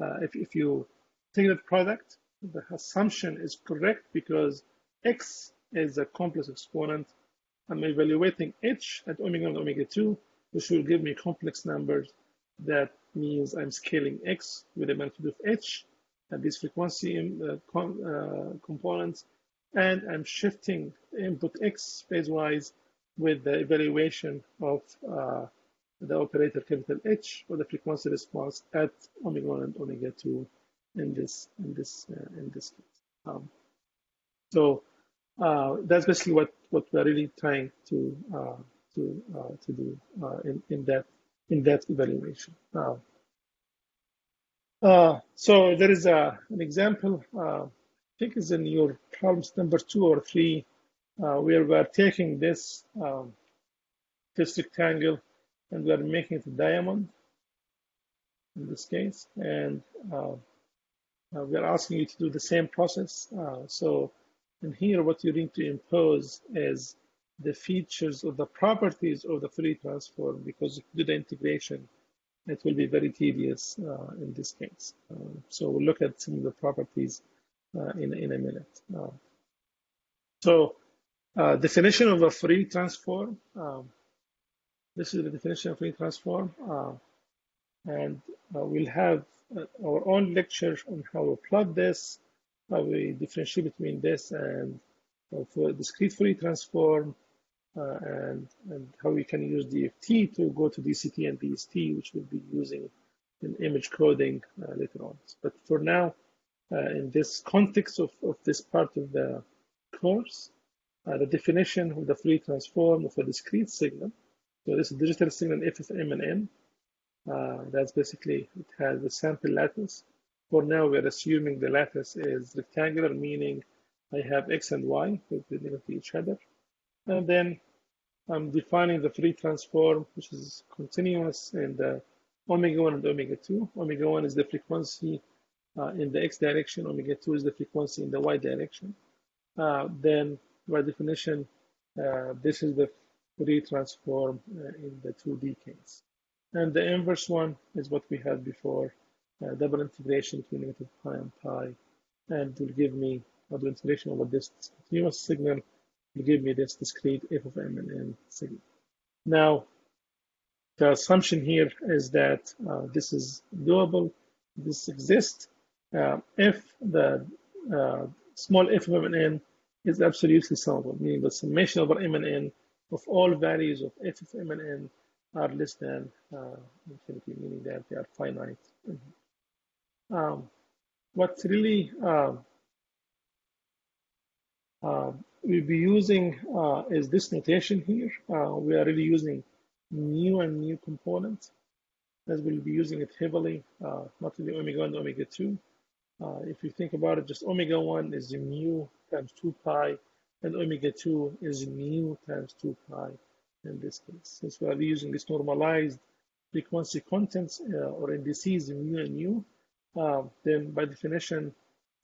Uh, if, if you take that product, the assumption is correct because x is a complex exponent. I'm evaluating h at omega and omega 2, which will give me complex numbers. That means I'm scaling x with the magnitude of h at these frequency uh, com, uh, components, and I'm shifting input x phase-wise with the evaluation of uh, the operator capital H for the frequency response at omega 1 and omega 2 in this in this uh, in this case. Um, so uh, that's basically what what we're really trying to uh, to uh, to do uh, in in that in that evaluation. Uh, so there is a, an example, I think is in your problems number two or three, where we're taking this um, this rectangle and we are making it a diamond in this case. And uh, uh, we are asking you to do the same process. Uh, so in here what you need to impose is the features or the properties of the Fourier transform because if you do the integration it will be very tedious uh, in this case. Uh, so we'll look at some of the properties uh, in, in a minute. So definition of a Fourier transform um, this is the definition of Fourier transform. Uh, and uh, we'll have uh, our own lecture on how we plot this, how we differentiate between this and uh, for discrete Fourier transform, uh, and, and how we can use DFT to go to DCT and DST, which we'll be using in image coding uh, later on. But for now, in this context of, of this part of the course, the definition of the Fourier transform of a discrete signal so this is digital signal f of m and n. Uh, that's basically, it has the sample lattice. For now, we're assuming the lattice is rectangular, meaning I have x and y perpendicular to each other. And then I'm defining the Fourier transform, which is continuous in the omega 1 and omega 2. Omega 1 is the frequency uh, in the x direction, omega 2 is the frequency in the y direction. Uh, then, by definition, uh, this is the retransform uh, in the 2D case. And the inverse one is what we had before, uh, double integration between negative pi and pi, and will give me double integration over this continuous signal will give me this discrete f of m and n signal. Now, the assumption here is that uh, this is doable, this exists, uh, if the uh, small f of m and n is absolutely summable, meaning the summation over m and n of all values of f of m and n are less than uh, infinity, meaning that they are finite. Um, what really uh, uh, we'll be using uh, is this notation here. Uh, we are really using mu and nu components as we'll be using it heavily, uh, not only omega and omega 2. if you think about it, just omega 1 is mu times 2 pi and omega 2 is mu times 2 pi in this case. Since we are using this normalized frequency contents uh, or indices mu and nu, uh, then by definition,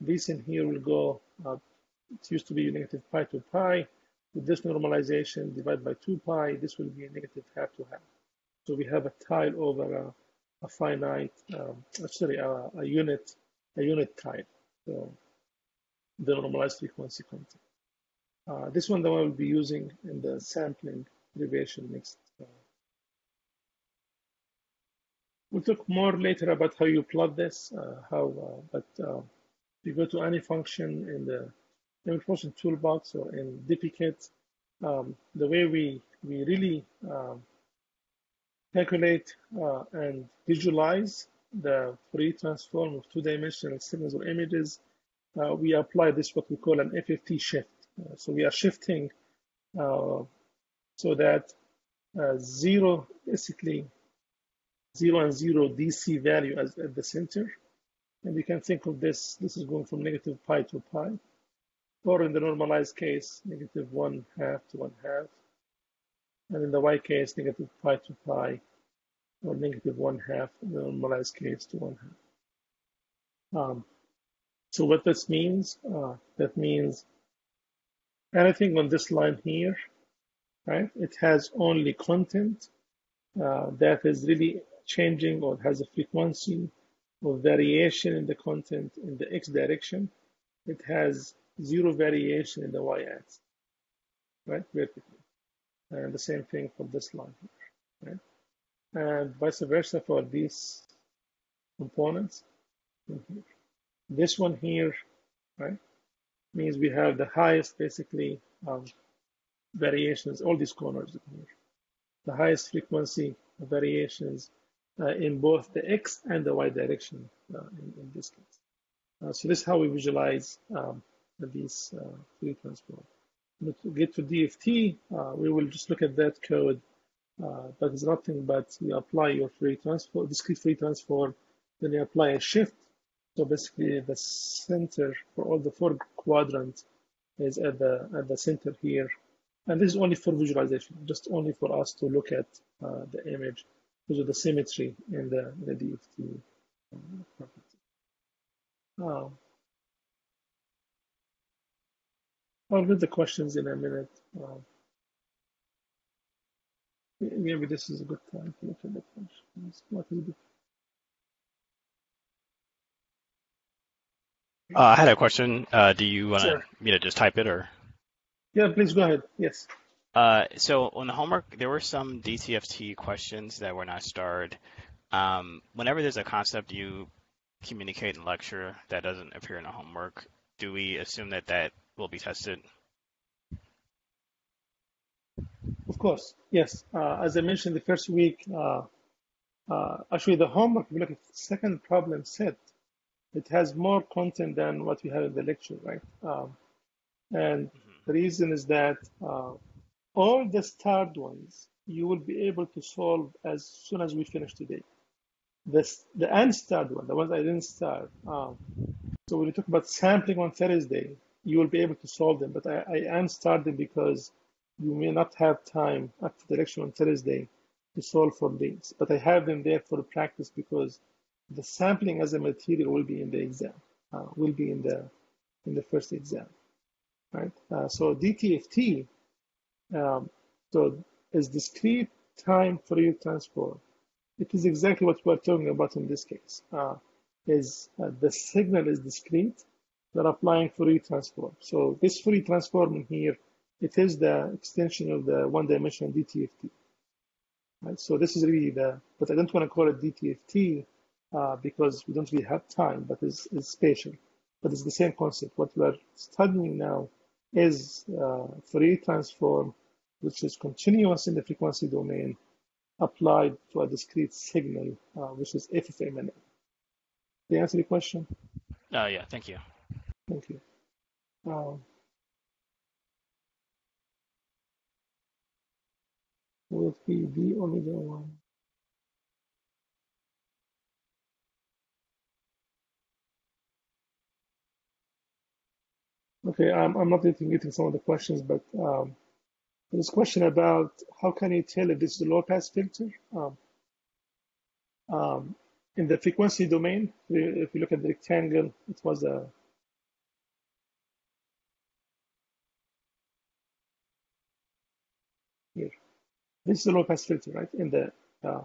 this in here will go, uh, it used to be negative pi to pi. With this normalization divided by 2 pi, this will be a negative half to half. So we have a tile over a, a finite, um, sorry, a, a, unit, a unit tile. So the normalized frequency content. Uh, this one, the one we'll be using in the sampling derivation next. Uh, we'll talk more later about how you plot this, uh, how, uh, but you go to any function in the function toolbox or in dpkit, um, the way we, we really um, calculate and visualize the Fourier transform of two-dimensional signals or images, we apply this what we call an FFT shift. Uh, so we are shifting uh, so that uh, zero, basically zero and zero DC value as at the center. And you can think of this, this is going from negative pi to pi, or in the normalized case, negative one half to one half. And in the y case, negative pi to pi, or negative one half in the normalized case to one half. Um, so what this means, uh, that means anything on this line here, right? It has only content uh, that is really changing or has a frequency of variation in the content in the x direction. It has zero variation in the y-axis, right, vertically. And the same thing for this line here, right? And vice versa for these components. This one here, right, means we have the highest basically um, variations, all these corners here, the highest frequency variations uh, in both the x and the y direction uh, in, in, this case. Uh, so this is how we visualize um, these uh, Fourier transform. To get to DFT, uh, we will just look at that code, uh, but it's nothing but you apply your Fourier transform, discrete Fourier transform, then you apply a shift so basically the center for all the four quadrants is at the at the center here. And this is only for visualization, just only for us to look at uh, the image because of the symmetry in the, in the DFT uh, property. Um, I'll read the questions in a minute. Um, maybe this is a good time to look at the questions. What is the Uh, I had a question. Uh, do you want Sure. me to just type it or? Yeah, please go ahead. Yes. Uh, so on the homework, there were some DTFT questions that were not starred. Um, whenever there's a concept you communicate in lecture that doesn't appear in the homework, do we assume that that will be tested? Of course, yes. Uh, as I mentioned the first week, uh, uh, actually the homework, if you look at the second problem set, it has more content than what we have in the lecture, right? Um, and the reason is that uh, all the starred ones you will be able to solve as soon as we finish today. The, the unstarred one, the ones I didn't start. Um, so when you talk about sampling on Thursday, you will be able to solve them. But I, I unstarred them because you may not have time after the lecture on Thursday to solve for these. But I have them there for practice because the sampling as a material will be in the exam, uh, will be in the in the first exam, right? Uh, so DTFT, um, so is discrete time Fourier transform. It is exactly what we're talking about in this case. Uh, is uh, the signal is discrete, they're applying Fourier transform. So this Fourier transform in here, it is the extension of the one-dimensional DTFT. Right? So this is really the, but I don't want to call it DTFT uh, because we don't really have time, but it's, it's spatial. But it's the same concept. What we're studying now is uh, Fourier transform, which is continuous in the frequency domain, applied to a discrete signal, uh, which is FFMNL. Did I answer your question? Uh, yeah, thank you. Thank you. Um, will it be the omega one? Okay, I'm, I'm not getting, getting some of the questions, but um, question about how can you tell if this is a low pass filter? Um, um, in the frequency domain, if you look at the rectangle, it was a here. This is a low pass filter, right? In the uh,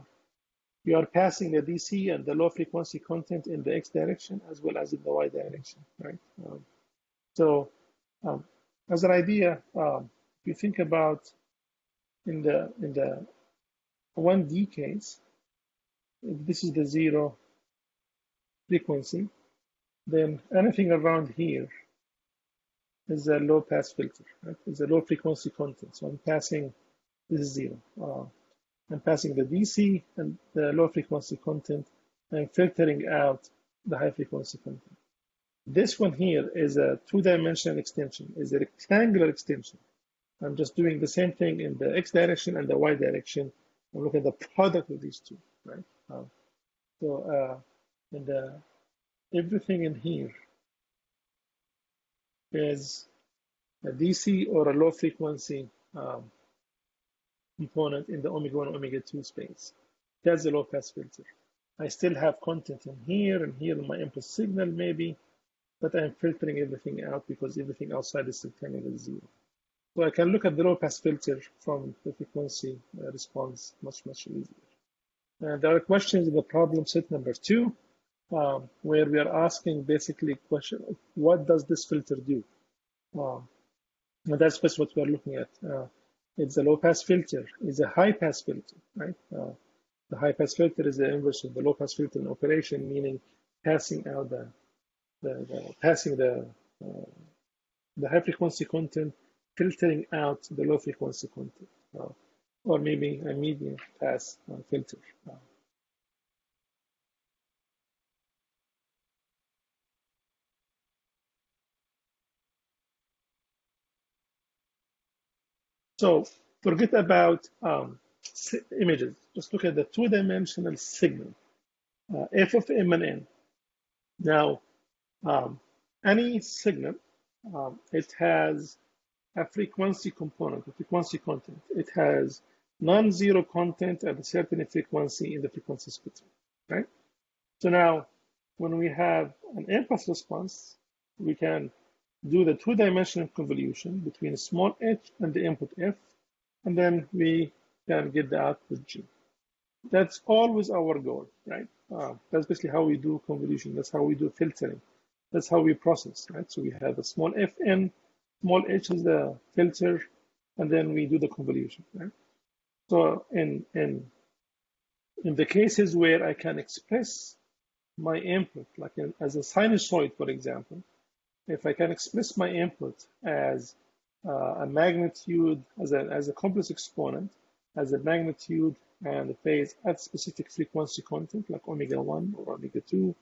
you are passing the DC and the low frequency content in the X direction as well as in the Y direction, right? Um, so um, as an idea, um, if you think about in the in the 1D case, if this is the zero frequency, then anything around here is a low pass filter, right? It's a low frequency content. So I'm passing this is zero. Uh, I'm passing the DC and the low frequency content. I'm filtering out the high frequency content. This one here is a two-dimensional extension, is a rectangular extension. I'm just doing the same thing in the X direction and the Y direction. I'm looking at the product of these two, right? Um, so, uh, and uh, everything in here is a DC or a low frequency um, component in the omega 1 omega 2 space. That's the low pass filter. I still have content in here and here in my input signal maybe, but I'm filtering everything out because everything outside is still turning at zero. So I can look at the low pass filter from the frequency uh, response much, much easier. And there are questions in the problem set number two, um, where we are asking basically question, what does this filter do? Um, and that's just what we're looking at. Uh, it's a low pass filter. It's a high pass filter, right? Uh, the high pass filter is the inverse of the low pass filter in operation, meaning passing out the, the, the passing the uh, the high frequency content, filtering out the low frequency content, uh, or maybe a medium pass uh, filter. So forget about um, images. Just look at the two-dimensional signal, uh, f of m and n. Now, um, any signal, um, it has a frequency component, a frequency content. It has non-zero content at a certain frequency in the frequency spectrum, right? So now, when we have an impulse response, we can do the two-dimensional convolution between a small h and the input f, and then we can get the output g. That's always our goal, right? Uh, that's basically how we do convolution. That's how we do filtering. That's how we process, right? So we have a small fn, small h is the filter, and then we do the convolution, right? So in in in the cases where I can express my input, like in, as a sinusoid, for example, if I can express my input as uh, a magnitude, as a, as a complex exponent, as a magnitude and a phase at specific frequency content, like omega 1 or omega 2,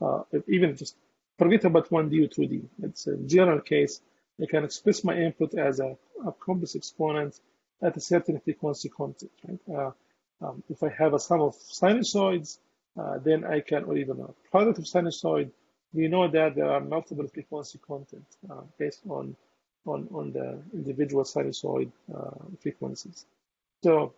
uh, even just forget about 1D or 2D. It's a general case. I can express my input as a, a complex exponent at a certain frequency content. Right? Uh, um, if I have a sum of sinusoids, uh, then I can, or even a product of sinusoid, we know that there are multiple frequency content uh, based on, on, on the individual sinusoid uh, frequencies. So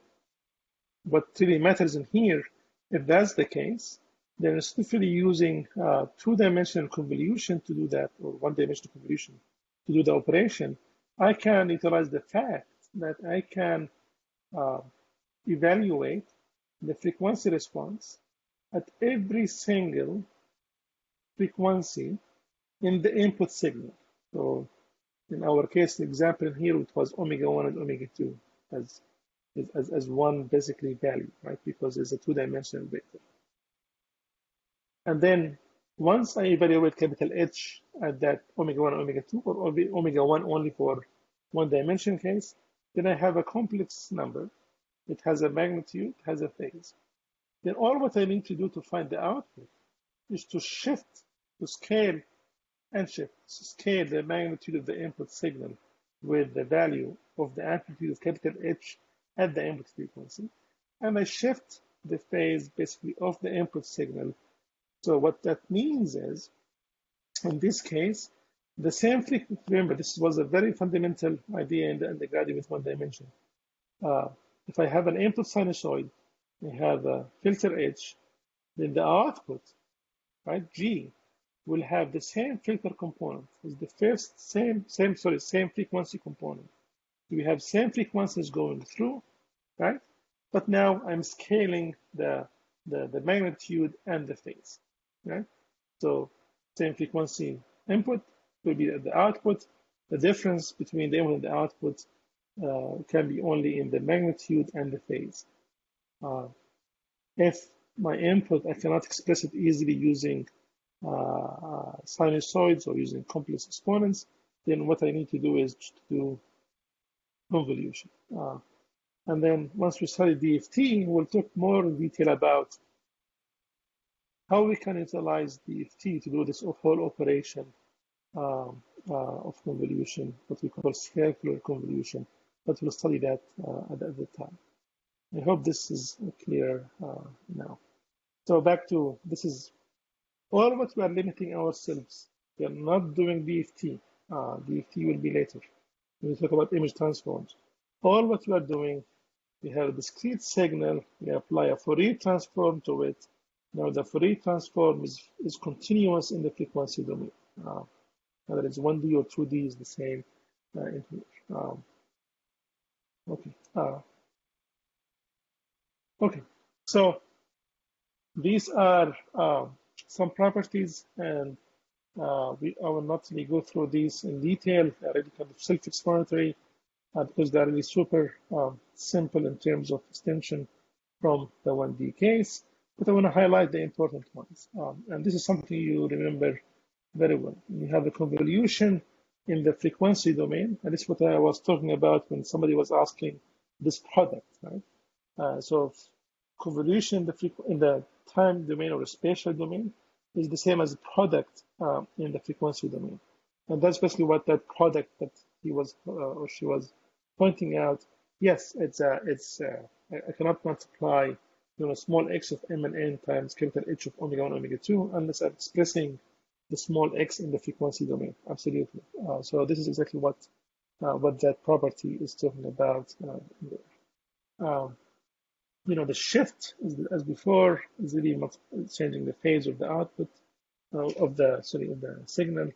what really matters in here, if that's the case, then instead of using uh, two-dimensional convolution to do that, or one-dimensional convolution to do the operation, I can utilize the fact that I can uh, evaluate the frequency response at every single frequency in the input signal. So in our case, the example here, it was omega 1 and omega 2 as, as, as one basically value, right? Because it's a two-dimensional vector. And then once I evaluate capital H at that omega 1 omega 2 or omega 1 only for one dimension case, then I have a complex number. It has a magnitude, has a phase. Then all what I need to do to find the output is to shift to scale and shift, scale the magnitude of the input signal with the value of the amplitude of capital H at the input frequency. And I shift the phase basically of the input signal. So what that means is, in this case, the same frequency, remember, this was a very fundamental idea in the undergraduate with one dimension. Uh, if I have an input sinusoid, I have a filter H, then the output, right, G, will have the same filter component as the first same same sorry same frequency component. We have same frequencies going through, right? But now I'm scaling the the, the magnitude and the phase. Right? So same frequency input will be at the output. The difference between the input and the output uh, can be only in the magnitude and the phase. Uh, if my input, I cannot express it easily using uh, uh, sinusoids or using complex exponents, then what I need to do is to do convolution. Uh, and then once we study DFT, we'll talk more in detail about how we can utilize DFT to do this whole operation um, uh, of convolution, what we call circular convolution, but we'll study that uh, at, the time. I hope this is clear uh, now. So back to this is all what we are limiting ourselves. We are not doing DFT. Uh, DFT will be later. We talk about image transforms. All what we are doing, we have a discrete signal, we apply a Fourier transform to it. Now the Fourier transform is, is continuous in the frequency domain. Uh, whether it's 1D or 2D is the same uh. Um, okay. Uh, okay. So these are uh, some properties, and uh, we, I will not really go through these in detail. They're really kind of self-explanatory uh, because they're really super um, simple in terms of extension from the 1D case. But I want to highlight the important ones. Um, and this is something you remember very well. You have the convolution in the frequency domain, and this is what I was talking about when somebody was asking this product, right? Uh, so convolution in the, in the time domain or spatial domain is the same as product uh, in the frequency domain. And that's basically what that product that he was uh, or she was pointing out. Yes, it's uh, it's uh, I cannot multiply you know small x of m and n times capital H of omega one omega two unless I'm expressing the small x in the frequency domain. Absolutely. Uh, so this is exactly what uh, what that property is talking about. Um, you know, the shift as before is really changing the phase of the output uh, of the, sorry, of the signal.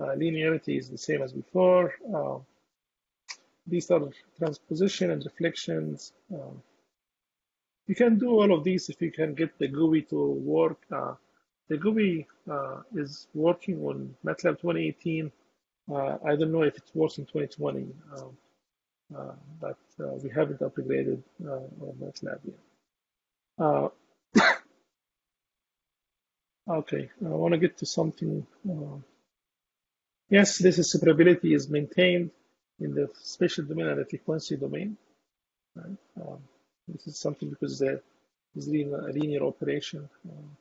Uh, linearity is the same as before. Uh, these are transposition and reflections. Uh, you can do all of these if you can get the GUI to work. Uh, the GUI uh, is working on MATLAB 2018. I don't know if it works in 2020. Um, uh, but uh, we haven't upgraded uh, on MATLAB yet. okay, I want to get to something. yes, this is separability is maintained in the spatial domain and the frequency domain. Right? Um, this is something because it's a linear operation. Um,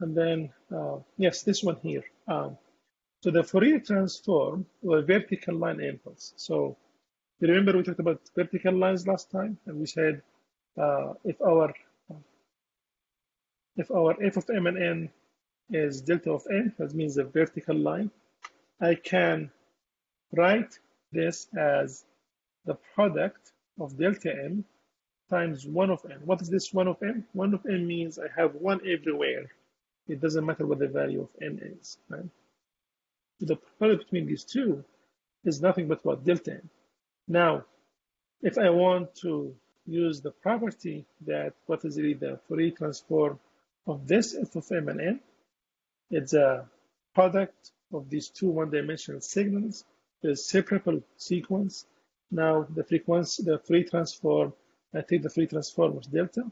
and then, uh, yes, this one here. Um, so the Fourier transform or vertical line impulse. So you remember we talked about vertical lines last time, and we said uh, if our if our f of m and n is delta of n, that means a vertical line, I can write this as the product of delta m times 1 of n. What is this 1 of n? 1 of n means I have 1 everywhere. It doesn't matter what the value of n is. Right? The product between these two is nothing but what delta n. Now, if I want to use the property that what is really the Fourier transform of this f of m and n, it's a product of these two one-dimensional signals, the separable sequence. Now the frequency, the Fourier transform, I take the Fourier transform of delta.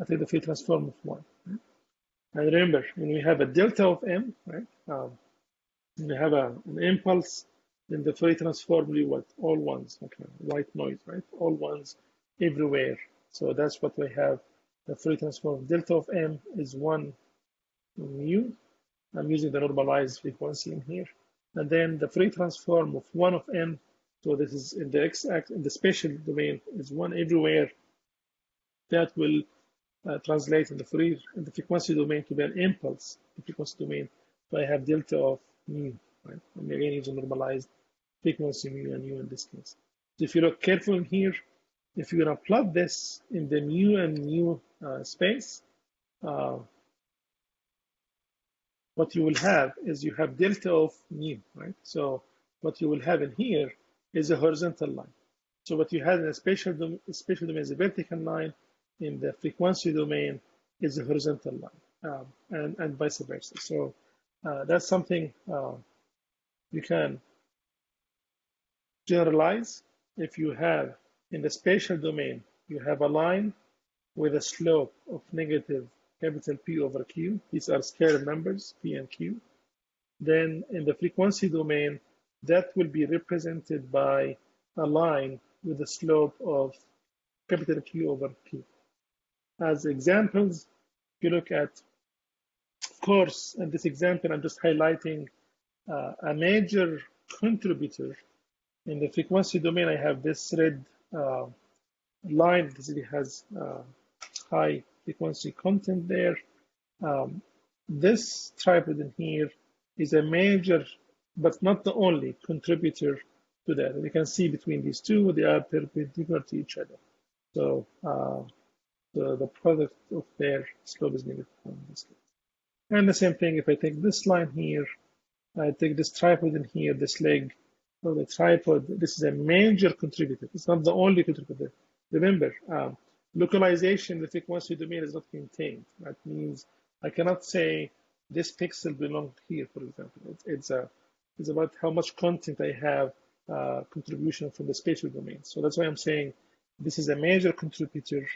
I take the Fourier transform of one. And remember, when we have a delta of m, right? Um, we have a, an impulse, then the Fourier transform will be what? All ones, okay, white noise, right? All ones everywhere. So that's what we have. The Fourier transform of delta of m is 1 mu. I'm using the normalized frequency in here. And then the Fourier transform of 1 of n, so this is in the x-axis, in the spatial domain, is 1 everywhere. That will uh, translate in the Fourier, in the frequency domain to be an impulse, the frequency domain. So I have delta of mu, right? And again, a normalized frequency mu and u in this case. So if you look carefully in here, if you're gonna plot this in the mu and mu uh, space, uh, what you will have is you have delta of mu, right? So what you will have in here is a horizontal line. So what you had in a spatial, dom spatial domain is a vertical line, in the frequency domain is a horizontal line, um, and, and vice versa. So uh, that's something uh, you can generalize. If you have in the spatial domain, you have a line with a slope of negative capital P over Q. These are scalar numbers, P and Q. Then in the frequency domain, that will be represented by a line with a slope of capital Q over Q. As examples, you look at, of course, in this example, I'm just highlighting uh, a major contributor in the frequency domain. I have this red uh, line that has uh, high frequency content there. Um, this tripod in here is a major, but not the only contributor to that. And you can see between these two, they are perpendicular to each other. So uh, the, the product of their slope is negative in this case. And the same thing, if I take this line here, I take this tripod in here, this leg of the tripod, this is a major contributor. It's not the only contributor. Remember, um, localization, the frequency domain is not contained. That means I cannot say this pixel belongs here, for example. It's, it's, a, it's about how much content I have uh, contribution from the spatial domain. So that's why I'm saying this is a major contributor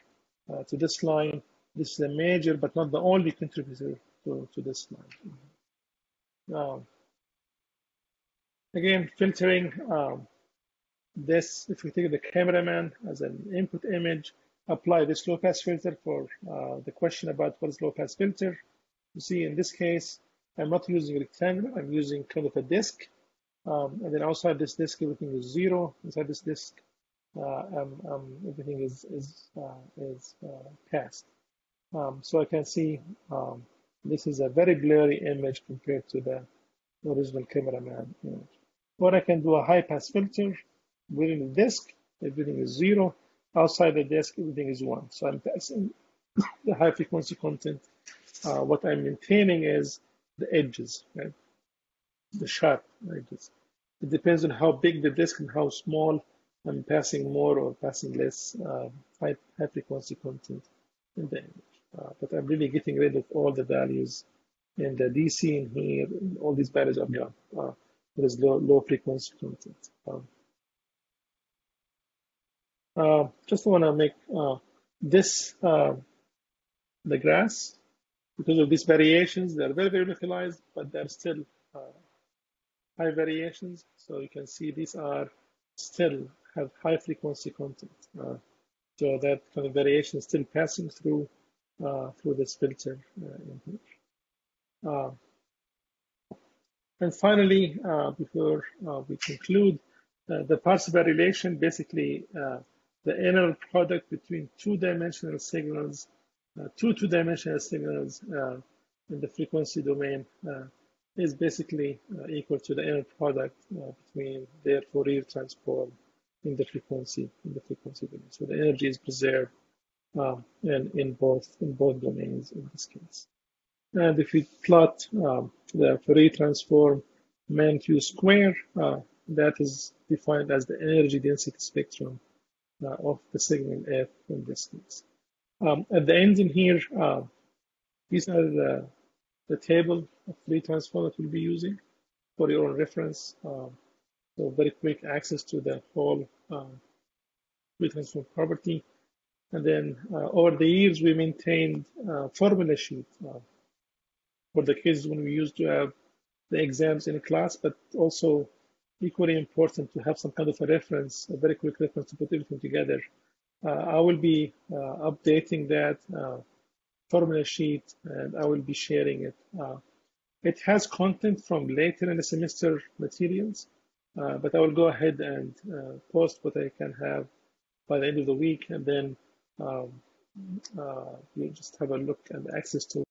uh, to this line. This is a major, but not the only contributor to, to this line. Um, again, filtering um, this, if we take the cameraman as an input image, apply this low pass filter for uh, the question about what is low pass filter. You see in this case, I'm not using a rectangle, I'm using kind of a disk. Um, and then outside this disk, everything is zero. Inside this disk, uh, um, um, everything is is uh, is uh, passed. Um, so I can see um, this is a very blurry image compared to the original cameraman image. Or I can do a high pass filter within the disk, everything is zero. Outside the disk, everything is one. So I'm passing the high frequency content. Uh, what I'm maintaining is the edges, right? The sharp edges. It depends on how big the disk and how small I'm passing more or passing less uh, high, high frequency content in the image. Uh, but I'm really getting rid of all the values in the DC in here. All these values are gone. Uh, there is low, low frequency content. Um, uh, just want to make uh, this uh, the grass because of these variations. They're very, very localized, but they're still uh, high variations. So you can see these are still have high frequency content. Uh, so that kind of variation is still passing through through this filter in here. and finally, before we conclude, the Parseval relation basically the inner product between two-dimensional signals, uh, two two-dimensional signals uh, in the frequency domain uh, is basically uh, equal to the inner product uh, between their Fourier transform in the frequency in the frequency domain. So the energy is preserved um, in, in both in both domains in this case. And if we plot um, the Fourier transform man q square, uh, that is defined as the energy density spectrum of the signal F in this case. Um, at the end in here, uh, these are the, the table of Fourier transform that we'll be using for your own reference. Um, so very quick access to the whole um, Fourier transform property. And then uh, over the years, we maintained a formula sheet uh, for the cases when we used to have the exams in class, but also equally important to have some kind of a reference, a very quick reference to put everything together. Uh, I will be uh, updating that uh, formula sheet and I will be sharing it. Uh, it has content from later in the semester materials, uh, but I will go ahead and uh, post what I can have by the end of the week and then um, you just have a look and access to